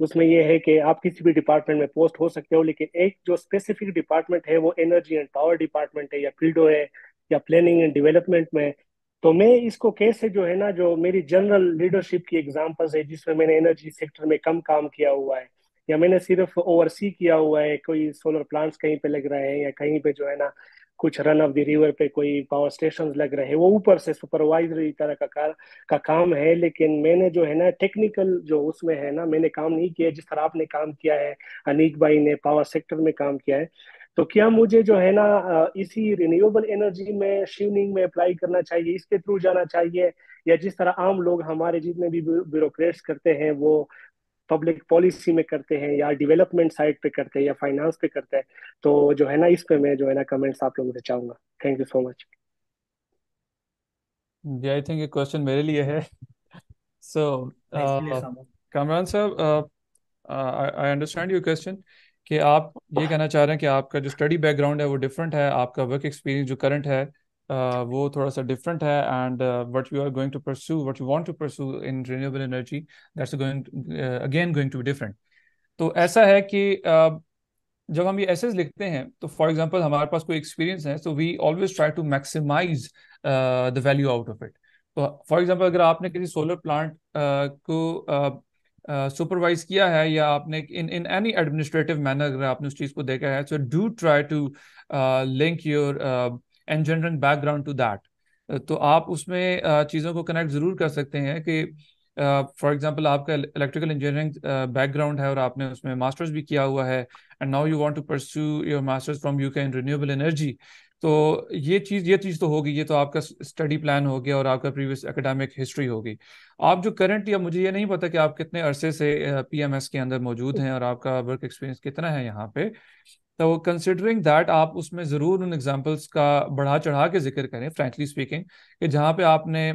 उसमें ये है कि आप किसी भी डिपार्टमेंट में पोस्ट हो सकते हो, लेकिन एक जो स्पेसिफिक डिपार्टमेंट है, वो एनर्जी एंड पावर डिपार्टमेंट है, या फील्डो है, या प्लानिंग एंड डेवलपमेंट में। तो मैं इसको कैसे जो है ना, जो मेरी जनरल लीडरशिप की एग्जांपल्स है, जिसमें मैंने एनर्जी सेक्टर में कम काम किया हुआ है, या मैंने सिर्फ़ ओवरसी किया हुआ है, कोई सोलर प्लांट्स कहीं पे लग रहे हैं, या कहीं पे जो है ना कुछ रन ऑफ़ द रिवर पे कोई पावर स्टेशन लग रहे हैं। वो ऊपर से सुपरवाइजरी तरह का कार, का काम है लेकिन मैंने जो है ना टेक्निकल जो उसमें है ना मैंने काम नहीं किया जिस तरह आपने काम किया है अनीक भाई ने पावर सेक्टर में काम किया है तो क्या मुझे जो है ना इसी रिन्यूएबल एनर्जी में शिवनिंग में अप्लाई करना चाहिए इसके थ्रू जाना चाहिए या जिस तरह आम लोग हमारे जितने भी ब्यूरोक्रेट्स करते हैं वो पब्लिक पॉलिसी में करते हैं या डेवलपमेंट साइड पे करते हैं या फाइनेंस पे करते हैं तो जो है ना इस पे मैं जो है ना कमेंट्स आप लोगों से चाहूँगा। थैंक यू सो मच जी आई थिंक ये क्वेश्चन मेरे लिए है। सो कमरान साहब आई अंडरस्टैंड योर क्वेश्चन कि आप ये कहना चाह रहे हैं कि आपका जो स्टडी बैकग्राउंड है वो डिफरेंट है आपका वर्क एक्सपीरियंस जो करंट है uh, वो थोड़ा सा डिफरेंट है and what you are going to pursue what you want to pursue in renewable energy that's going again going to different तो ऐसा है कि uh, जब हम ये एसेस लिखते हैं तो फॉर एग्जांपल हमारे पास कोई एक्सपीरियंस है so we always try to maximise the value out of it तो फॉर एग्जांपल अगर आपने किसी सोलर प्लांट uh, को uh, सुपरवाइज uh, किया है या आपने in in any administrative manner अगर आपने उस चीज़ को देखा है so do try to link your engineering background to that तो आप उसमें uh, चीज़ों को कनेक्ट ज़रूर कर सकते हैं कि फॉर uh, एग्जांपल आपका इलेक्ट्रिकल इंजीनियरिंग बैकग्राउंड है और आपने उसमें मास्टर्स भी किया हुआ है and now you want to pursue your masters from you can renewable energy तो ये चीज़ ये चीज़ तो होगी ये तो आपका स्टडी प्लान हो गया और आपका प्रीवियस एकेडमिक हिस्ट्री होगी। आप जो करंट या मुझे ये नहीं पता कि आप कितने अरसे से पीएमएस के अंदर मौजूद हैं और आपका वर्क एक्सपीरियंस कितना है यहाँ पे। तो कंसिडरिंग दैट आप उसमें ज़रूर उन एग्जांपल्स का बढ़ा चढ़ा के ज़िक्र करें फ्रेंकली स्पीकिंग कि जहाँ पे आपने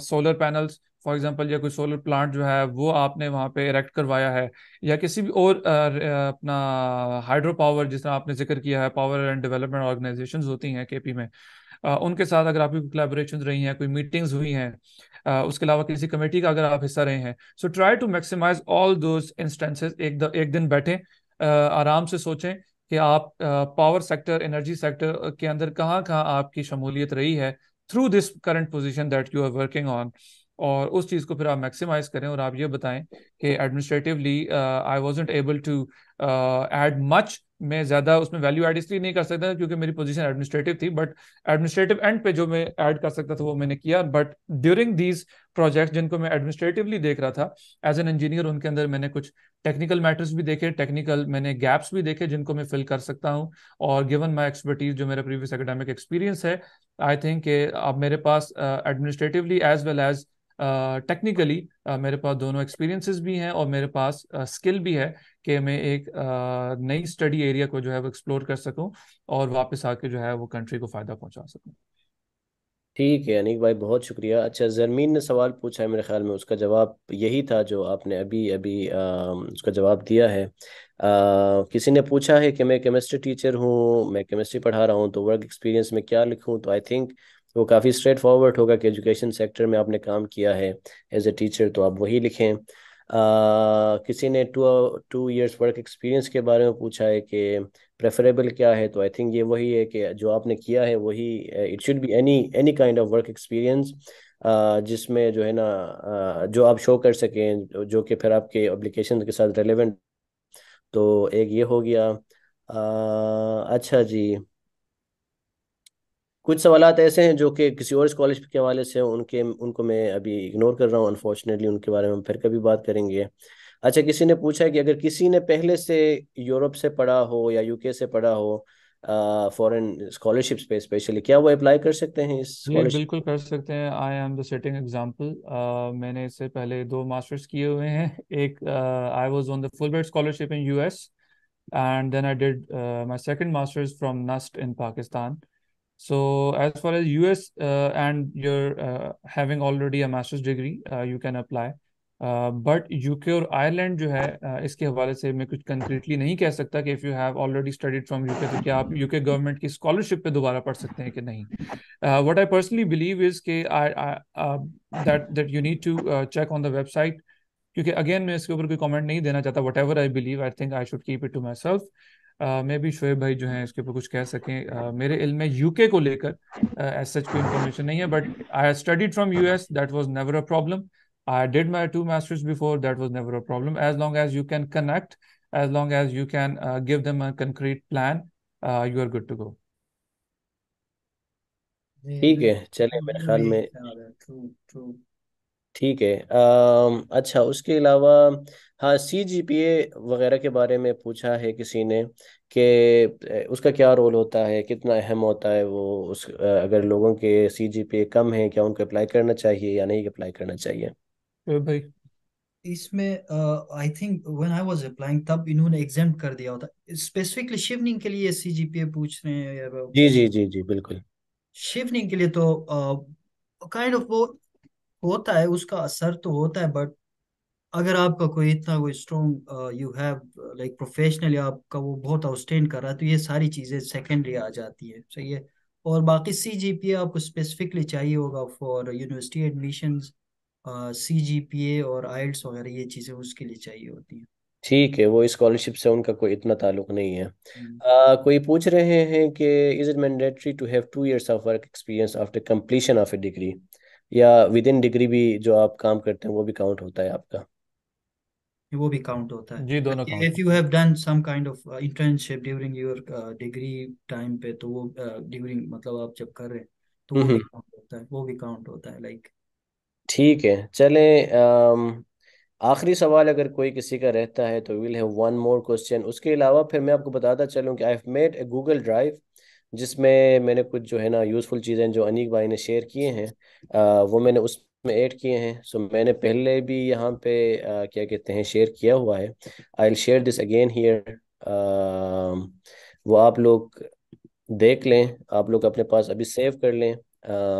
सोलर पैनल्स फॉर एग्जांपल या कोई सोलर प्लांट जो है वो आपने वहाँ पे इरेक्ट करवाया है या किसी भी और अपना हाइड्रो पावर जिस तरह आपने ज़िक्र किया है पावर एंड डेवलपमेंट ऑर्गेनाइजेशन होती हैं केपी में आ, उनके साथ अगर आपकी कोलेबोरेशन रही हैं कोई मीटिंग्स हुई हैं उसके अलावा किसी कमेटी का अगर आप हिस्सा रहे हैं so try to maximise all those instances एक एक दिन बैठें आराम से सोचें कि आप पावर सेक्टर एनर्जी सेक्टर के अंदर कहाँ कहाँ आपकी शमूलियत रही है through this current position that you are working on और उस चीज़ को फिर आप मैक्सिमाइज करें और आप ये बताएँ कि administratively I wasn't able to add much मैं ज़्यादा उसमें वैल्यू एड इसलिए नहीं कर सकता क्योंकि मेरी पोजीशन एडमिनिस्ट्रेटिव थी बट एडमिनिस्ट्रेटिव एंड पे जो मैं ऐड कर सकता था वो मैंने किया। बट ड्यूरिंग दीज प्रोजेक्ट जिनको मैं एडमिनिस्ट्रेटिवली देख रहा था एज एन इंजीनियर उनके अंदर मैंने कुछ टेक्निकल मैटर्स भी देखे टेक्निकल मैंने गैप्स भी देखे जिनको मैं फिल कर सकता हूँ। और गिवन माई एक्सपर्टीज जो मेरा प्रीवियस एकेडमिक एक्सपीरियंस है आई थिंक अब मेरे पास administratively as well as technically uh, uh, मेरे पास दोनों एक्सपीरियंसेस भी हैं और मेरे पास स्किल uh, भी है कि मैं एक uh, नई स्टडी एरिया को जो है वो एक्सप्लोर कर सकूँ और वापस आके जो है वो कंट्री को फ़ायदा पहुँचा सकूँ। ठीक है अनिक भाई बहुत शुक्रिया। अच्छा जरमीन ने सवाल पूछा है मेरे ख्याल में उसका जवाब यही था जो आपने अभी अभी आ, उसका जवाब दिया है। आ, किसी ने पूछा है कि मैं केमिस्ट्री टीचर हूँ मैं केमिस्ट्री पढ़ा रहा हूँ तो वर्क एक्सपीरियंस में क्या लिखूँ? तो आई थिंक वो काफ़ी स्ट्रेट फॉरवर्ड होगा कि एजुकेशन सेक्टर में आपने काम किया है एज ए टीचर तो आप वही लिखें। आ, किसी ने two two years work experience के बारे में पूछा है कि प्रेफरेबल क्या है तो आई थिंक ये वही है कि जो आपने किया है वही it should be any any kind of work experience जिसमें जो है ना जो आप शो कर सकें जो कि फिर आपके एप्लीकेशन के साथ रेलिवेंट तो एक ये हो गया। आ, अच्छा जी। कुछ सवाल ऐसे हैं जो कि किसी और स्कॉलरशिप के हवाले से उनके उनको मैं अभी इग्नोर कर रहा हूँ अनफॉर्चुनेटली उनके बारे में हम फिर कभी बात करेंगे। अच्छा किसी ने पूछा है कि अगर किसी ने पहले से यूरोप से पढ़ा हो या यूके से पढ़ा हो फॉरेन स्कॉलरशिप्स पे स्पेशली क्या वो अप्लाई कर सकते हैं इस जी बिल्कुल कर सकते हैं। I am the setting example मैंने इससे पहले दो मास्टर्स किए हुए हैं। एक I was on the Fulbright scholarship in US then I did uh, my second master's from NUST in Pakistan. So as far as US uh, and you're uh, having already a master's degree, uh, you can apply. But UK और आयरलैंड जो है uh, इसके हवाले से मैं कुछ कंक्रीटली नहीं कह सकता कि if you have already studied from UK तो क्या आप यूके गवर्नमेंट की स्कॉलरशिप पे दोबारा पढ़ सकते हैं कि नहीं? What I personally believe is के I that that you need to check on the website क्योंकि अगेन मैं इसके ऊपर कोई कमेंट नहीं देना चाहता. Whatever I believe I think I should keep it to myself मे भी शोएब भाई जो हैं इसके ऊपर कुछ कह सकें। uh, मेरे इल्म में यूके को लेकर एज सच कोई इंफॉर्मेशन नहीं है but I studied from U S that was never a problem I did my two masters before that was never a problem as long as you can connect as long as you can give them a concrete plan you are good to go ठीक है चले मेरे ख्याल में। ठीक है अच्छा उसके अलावा हाँ सी जी पी ए वगैरह के बारे में पूछा है किसी ने कि उसका क्या रोल होता है कितना अहम होता है वो उस अगर लोगों के सी जी पी ए कम है क्या उनको अप्लाई करना चाहिए या नहीं अप्लाई करना चाहिए? भाई। इसमें I think when I was applying तब इन्होंने एग्ज़ाम कर दिया होता। स्पेसिफिकली शिवनिंग के लिए सीजीपीए पूछ रहे हैं या जी जी जी जी बिल्कुल। शिवनिंग के लिए तो kind uh, of kind of वो होता है उसका असर तो होता है बट अगर आपका कोई इतना कोई strong you have like professionally आपका वो बहुत आउटस्टैंड कर रहा है तो ये सारी चीज़ें सेकेंडरी आ जाती है। सही है? और बाकी सी जी पी ए आपको स्पेसिफिकली चाहिए होगा for university admissions C G P A और आइल्स वगैरह ये चीज़ें उसके लिए चाहिए होती हैं। ठीक है वो स्कॉलरशिप से उनका कोई इतना ताल्लुक नहीं है। आ, कोई पूछ रहे हैं कि is it mandatory to have two years of work experience after completion of a degree या विद इन डिग्री भी जो आप काम करते हैं वो भी काउंट होता है आपका? वो भी काउंट होता है। जी दोनों count if you have done some kind of internship during your degree time पे तो वो ड्यूरिंग uh, मतलब आप जब कर रहे हैं तो वो भी काउंट होता है वो भी काउंट होता है लाइक ठीक है चलें आखिरी सवाल अगर कोई किसी का रहता है तो will have one more question उसके अलावा फिर मैं आपको बताता चलूँ कि I have made a Google drive जिसमें मैंने कुछ जो है ना यूज़फुल चीज़ें जो अनीक भाई ने शेयर किए हैं आ, वो मैंने उसमें ऐड किए हैं। सो so, मैंने पहले भी यहाँ पे आ, क्या कहते हैं शेयर किया हुआ है। I will share this again here वो आप लोग देख लें। आप लोग अपने पास अभी सेव कर लें आ,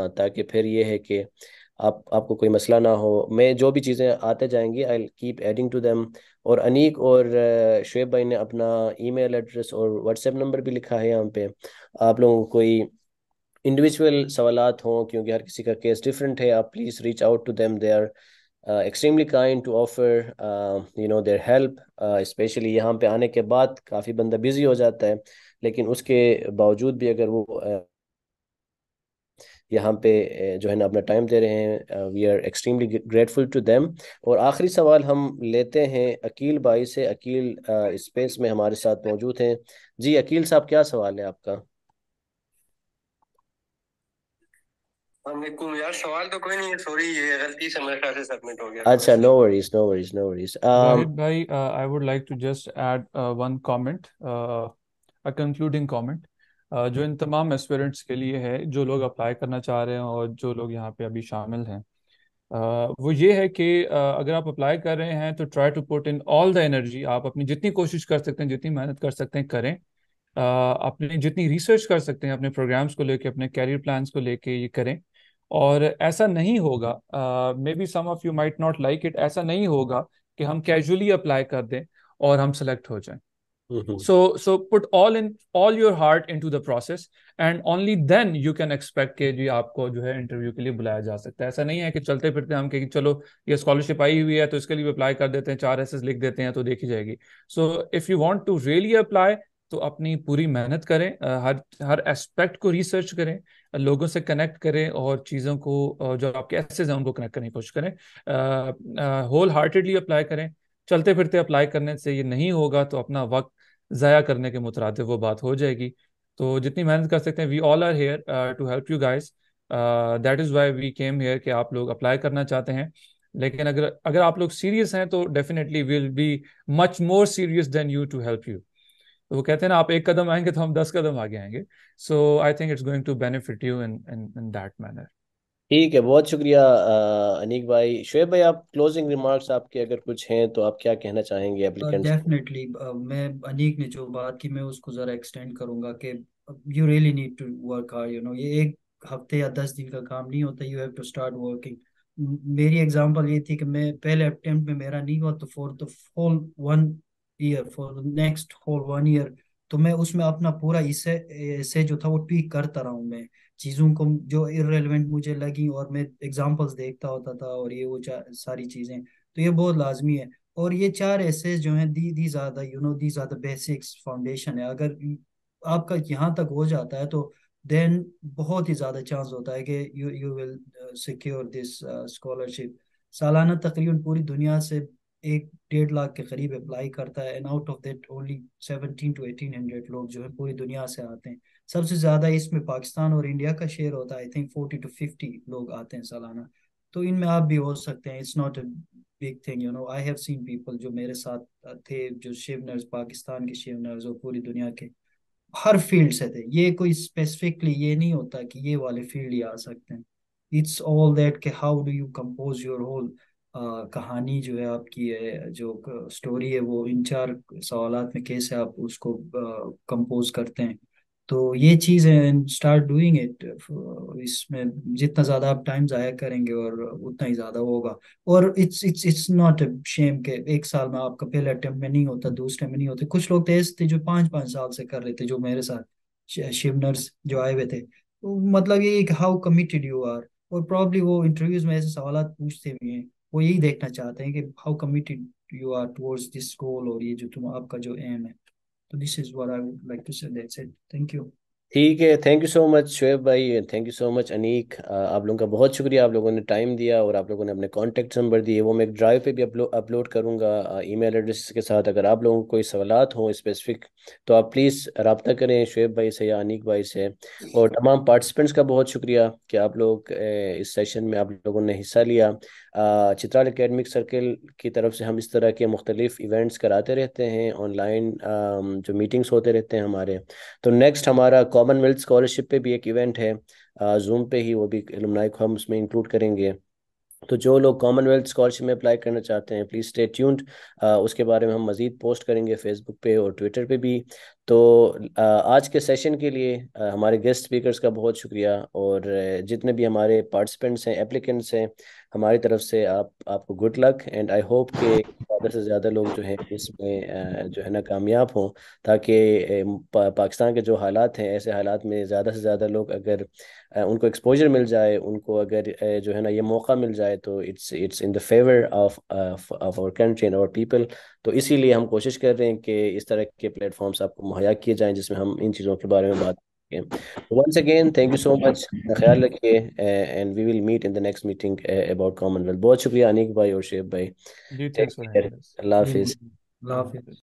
ताकि फिर ये है कि आप आपको कोई मसला ना हो। मैं जो भी चीज़ें आते जाएँगी I keep adding to them और अनीक और शुएब भाई ने अपना ईमेल एड्रेस और व्हाट्सएप नंबर भी लिखा है यहाँ पे। आप लोगों को कोई इंडिविजुअल सवाल हों क्योंकि हर किसी का केस डिफरेंट है आप please reach out to them they are extremely kind to offer you know their help specially यहाँ पे आने के बाद काफ़ी बंदा बिज़ी हो जाता है लेकिन उसके बावजूद भी अगर वो uh, यहाँ पे जो है ना अपना टाइम दे रहे हैं we are extremely grateful to them और आखिरी सवाल हम लेते हैं अकील भाई से अकील स्पेस में हमारे साथ मौजूद हैं जी अकील साहब क्या सवाल है आपका यार सवाल तो कोई नहीं है सॉरी ये गलती से मेरे ख्याल से सबमिट हो गया। अच्छा no worries no worries no worries भाई I would like to just add one comment a concluding comment जो इन तमाम एस्पिरेंट्स के लिए है जो लोग अप्लाई करना चाह रहे हैं और जो लोग यहाँ पे अभी शामिल हैं वो ये है कि अगर आप अप्लाई कर रहे हैं तो try to put in all the energy आप अपनी जितनी कोशिश कर सकते हैं जितनी मेहनत कर सकते हैं करें। अपनी जितनी रिसर्च कर सकते हैं अपने प्रोग्राम्स को लेके अपने कैरियर प्लान्स को लेके ये करें। और ऐसा नहीं होगा maybe some of you might not like it ऐसा नहीं होगा कि हम कैजुअली अप्लाई कर दें और हम सेलेक्ट हो जाएँ। So so put all in all in heart into the process and only then you can expect कि जी आपको जो है इंटरव्यू के लिए बुलाया जा सकता है। ऐसा नहीं है कि चलते फिरते हम कि चलो ये स्कॉलरशिप आई हुई है तो इसके लिए अप्लाई कर देते हैं चार एसेस लिख देते हैं तो देखी जाएगी। So if you want to really apply तो अपनी पूरी मेहनत करें हर हर एस्पेक्ट को रिसर्च करें लोगों से कनेक्ट करें और चीज़ों को जो आपके एसेस हैं उनको कनेक्ट करने की कोशिश करें। होल हार्टेडली अप्लाई करें। चलते फिरते अप्लाई करने से ये नहीं होगा तो अपना वक्त ज़ाया करने के मुतरद वो बात हो जाएगी। तो जितनी मेहनत कर सकते हैं we all are here to help you guys that is why we came here कि आप लोग अप्लाई करना चाहते हैं। लेकिन अगर अगर आप लोग सीरियस हैं तो definitely will be much more serious than you to help you तो वो कहते हैं ना आप एक कदम आएँगे तो हम दस कदम आगे आएँगे। So I think it's going to benefit you in in in that manner ठीक है बहुत शुक्रिया अनीक भाई। शुएब भाई आप क्लोजिंग रिमार्क्स आपके अगर कुछ हैं तो आप क्या कहना चाहेंगे एप्लीकेंट्स डेफिनेटली मैं अनीक ने जो बात की मैं उसको ज़रा एक्सटेंड करूँगा कि you really need to work hard you know ये एक हफ़्ते या दस दिन का काम नहीं होता you have to start working मेरी एग्जांपल ये थी कि मैं पहले अटेम्प्ट में मेरा नहीं हुआ तो for the whole one year for next whole one year तो मैं उसमें अपना पूरा इसे इसे जो था वो ट्वीक करता रहा हूँ मैं। चीज़ों को जो इरेलीवेंट मुझे लगी और मैं एग्जांपल्स देखता होता था और ये वो सारी चीज़ें तो ये बहुत लाजमी है। और ये चार ऐसे जो हैं, दी दी ज़्यादा यू नो दी ज़्यादा बेसिक्स फाउंडेशन है। अगर आपका यहाँ तक हो जाता है तो देन बहुत ही ज़्यादा चांस होता है कि you you will secure this scholarship सालाना तकरीबन पूरी दुनिया से एक डेढ़ लाख के करीब अप्लाई करता है and out of that only seventeen to eighteen hundred लोग जो है पूरी दुनिया से आते हैं। सबसे ज़्यादा इसमें पाकिस्तान और इंडिया का शेयर होता है I think forty to fifty लोग आते हैं सालाना। तो इनमें आप भी हो सकते हैं it's not a big thing you know I have seen people जो मेरे साथ थे, जो शिव नर्स पाकिस्तान के शिव नर्स और पूरी दुनिया के, हर फ़ील्ड से थे। ये कोई स्पेसिफिकली ये नहीं होता कि ये वाले फ़ील्ड ही आ सकते हैं। इट्स ऑल दैट के how do you compose your whole कहानी जो है आपकी है, जो स्टोरी है, वो इन चार सवाल में कैसे आप उसको कंपोज करते हैं। तो ये चीज़ है स्टार्ट डूइंग इट इसमें जितना ज़्यादा आप टाइम ज़ाया करेंगे और उतना ही ज़्यादा होगा। और it's it's it's not a shame के एक साल में आपका पहले अटेम्प्ट में नहीं होता, दूसरे में नहीं होते। कुछ लोग तो ऐसे थे जो पाँच पाँच साल से कर रहे थे, जो मेरे साथ शिवनर्स जो आए हुए थे। तो मतलब ये हाउ कमिटेड यू आर और प्रॉब्ली वो इंटरव्यूज़ में ऐसे सवाल पूछते भी हैं। वो यही देखना चाहते हैं कि how committed you are towards this goal और ये जो तुम आपका जो एम है। तो this is what I like to say thank you ठीक है thank you so much Shoaib भाई thank you so much Aneek आप लोगों का बहुत शुक्रिया, आप लोगों ने टाइम दिया और आप लोगों ने अपने कॉन्टैक्ट नंबर दिए, वो मैं एक ड्राइव पे भी अपलोड करूँगा ईमेल एड्रेस के साथ अगर आप लोगों को कोई सवाल हों स्पेसिफिक तो आप प्लीज़ रबता करें शुएब भाई से या अनीक भाई से. और तमाम पार्टिसिपेंट्स का बहुत शुक्रिया कि आप लोग इस सेशन में आप लोगों ने हिस्सा लिया. चित्राल एकेडमिक सर्कल की तरफ़ से हम इस तरह के मुख्तलिफ़ इवेंट्स कराते रहते हैं ऑनलाइन जो मीटिंग्स होते रहते हैं हमारे. तो नेक्स्ट हमारा कॉमनवेल्थ स्कॉलरशिप पे भी एक इवेंट है जूम पे ही वो भी एलुमनाई को हम उसमें इंक्लूड करेंगे। तो जो लोग कॉमनवेल्थ स्कॉलरशिप में अप्लाई करना चाहते हैं प्लीज़ स्टे ट्यून्ड उसके बारे में हम मज़ीद पोस्ट करेंगे फेसबुक पे और ट्विटर पे भी। तो आज के सेशन के लिए हमारे गेस्ट स्पीकर्स का बहुत शुक्रिया और जितने भी हमारे पार्टिसिपेंट्स हैं एप्लीकेंट्स हैं हमारी तरफ़ से आप आपको good luck and I hope कि ज़्यादा से ज़्यादा लोग जो हैं इसमें जो है ना कामयाब हों ताकि पा, पाकिस्तान के जो हालात हैं ऐसे हालात में ज़्यादा से ज़्यादा लोग अगर उनको एक्सपोजर मिल जाए उनको अगर जो है ना ये मौका मिल जाए तो it's it's in the favour of of our country and our people तो इसीलिए हम कोशिश कर रहे हैं कि इस तरह के प्लेटफॉर्म्स आपको मुहैया किए जाएँ जिसमें हम इन चीज़ों के बारे में बात once again thank you so much ख्याल रखिए and we will meet in the next meeting about commonwealth बहुत शुक्रिया अनिक भाई और शेब भाई जी thanks for Allah Hafiz Allah Hafiz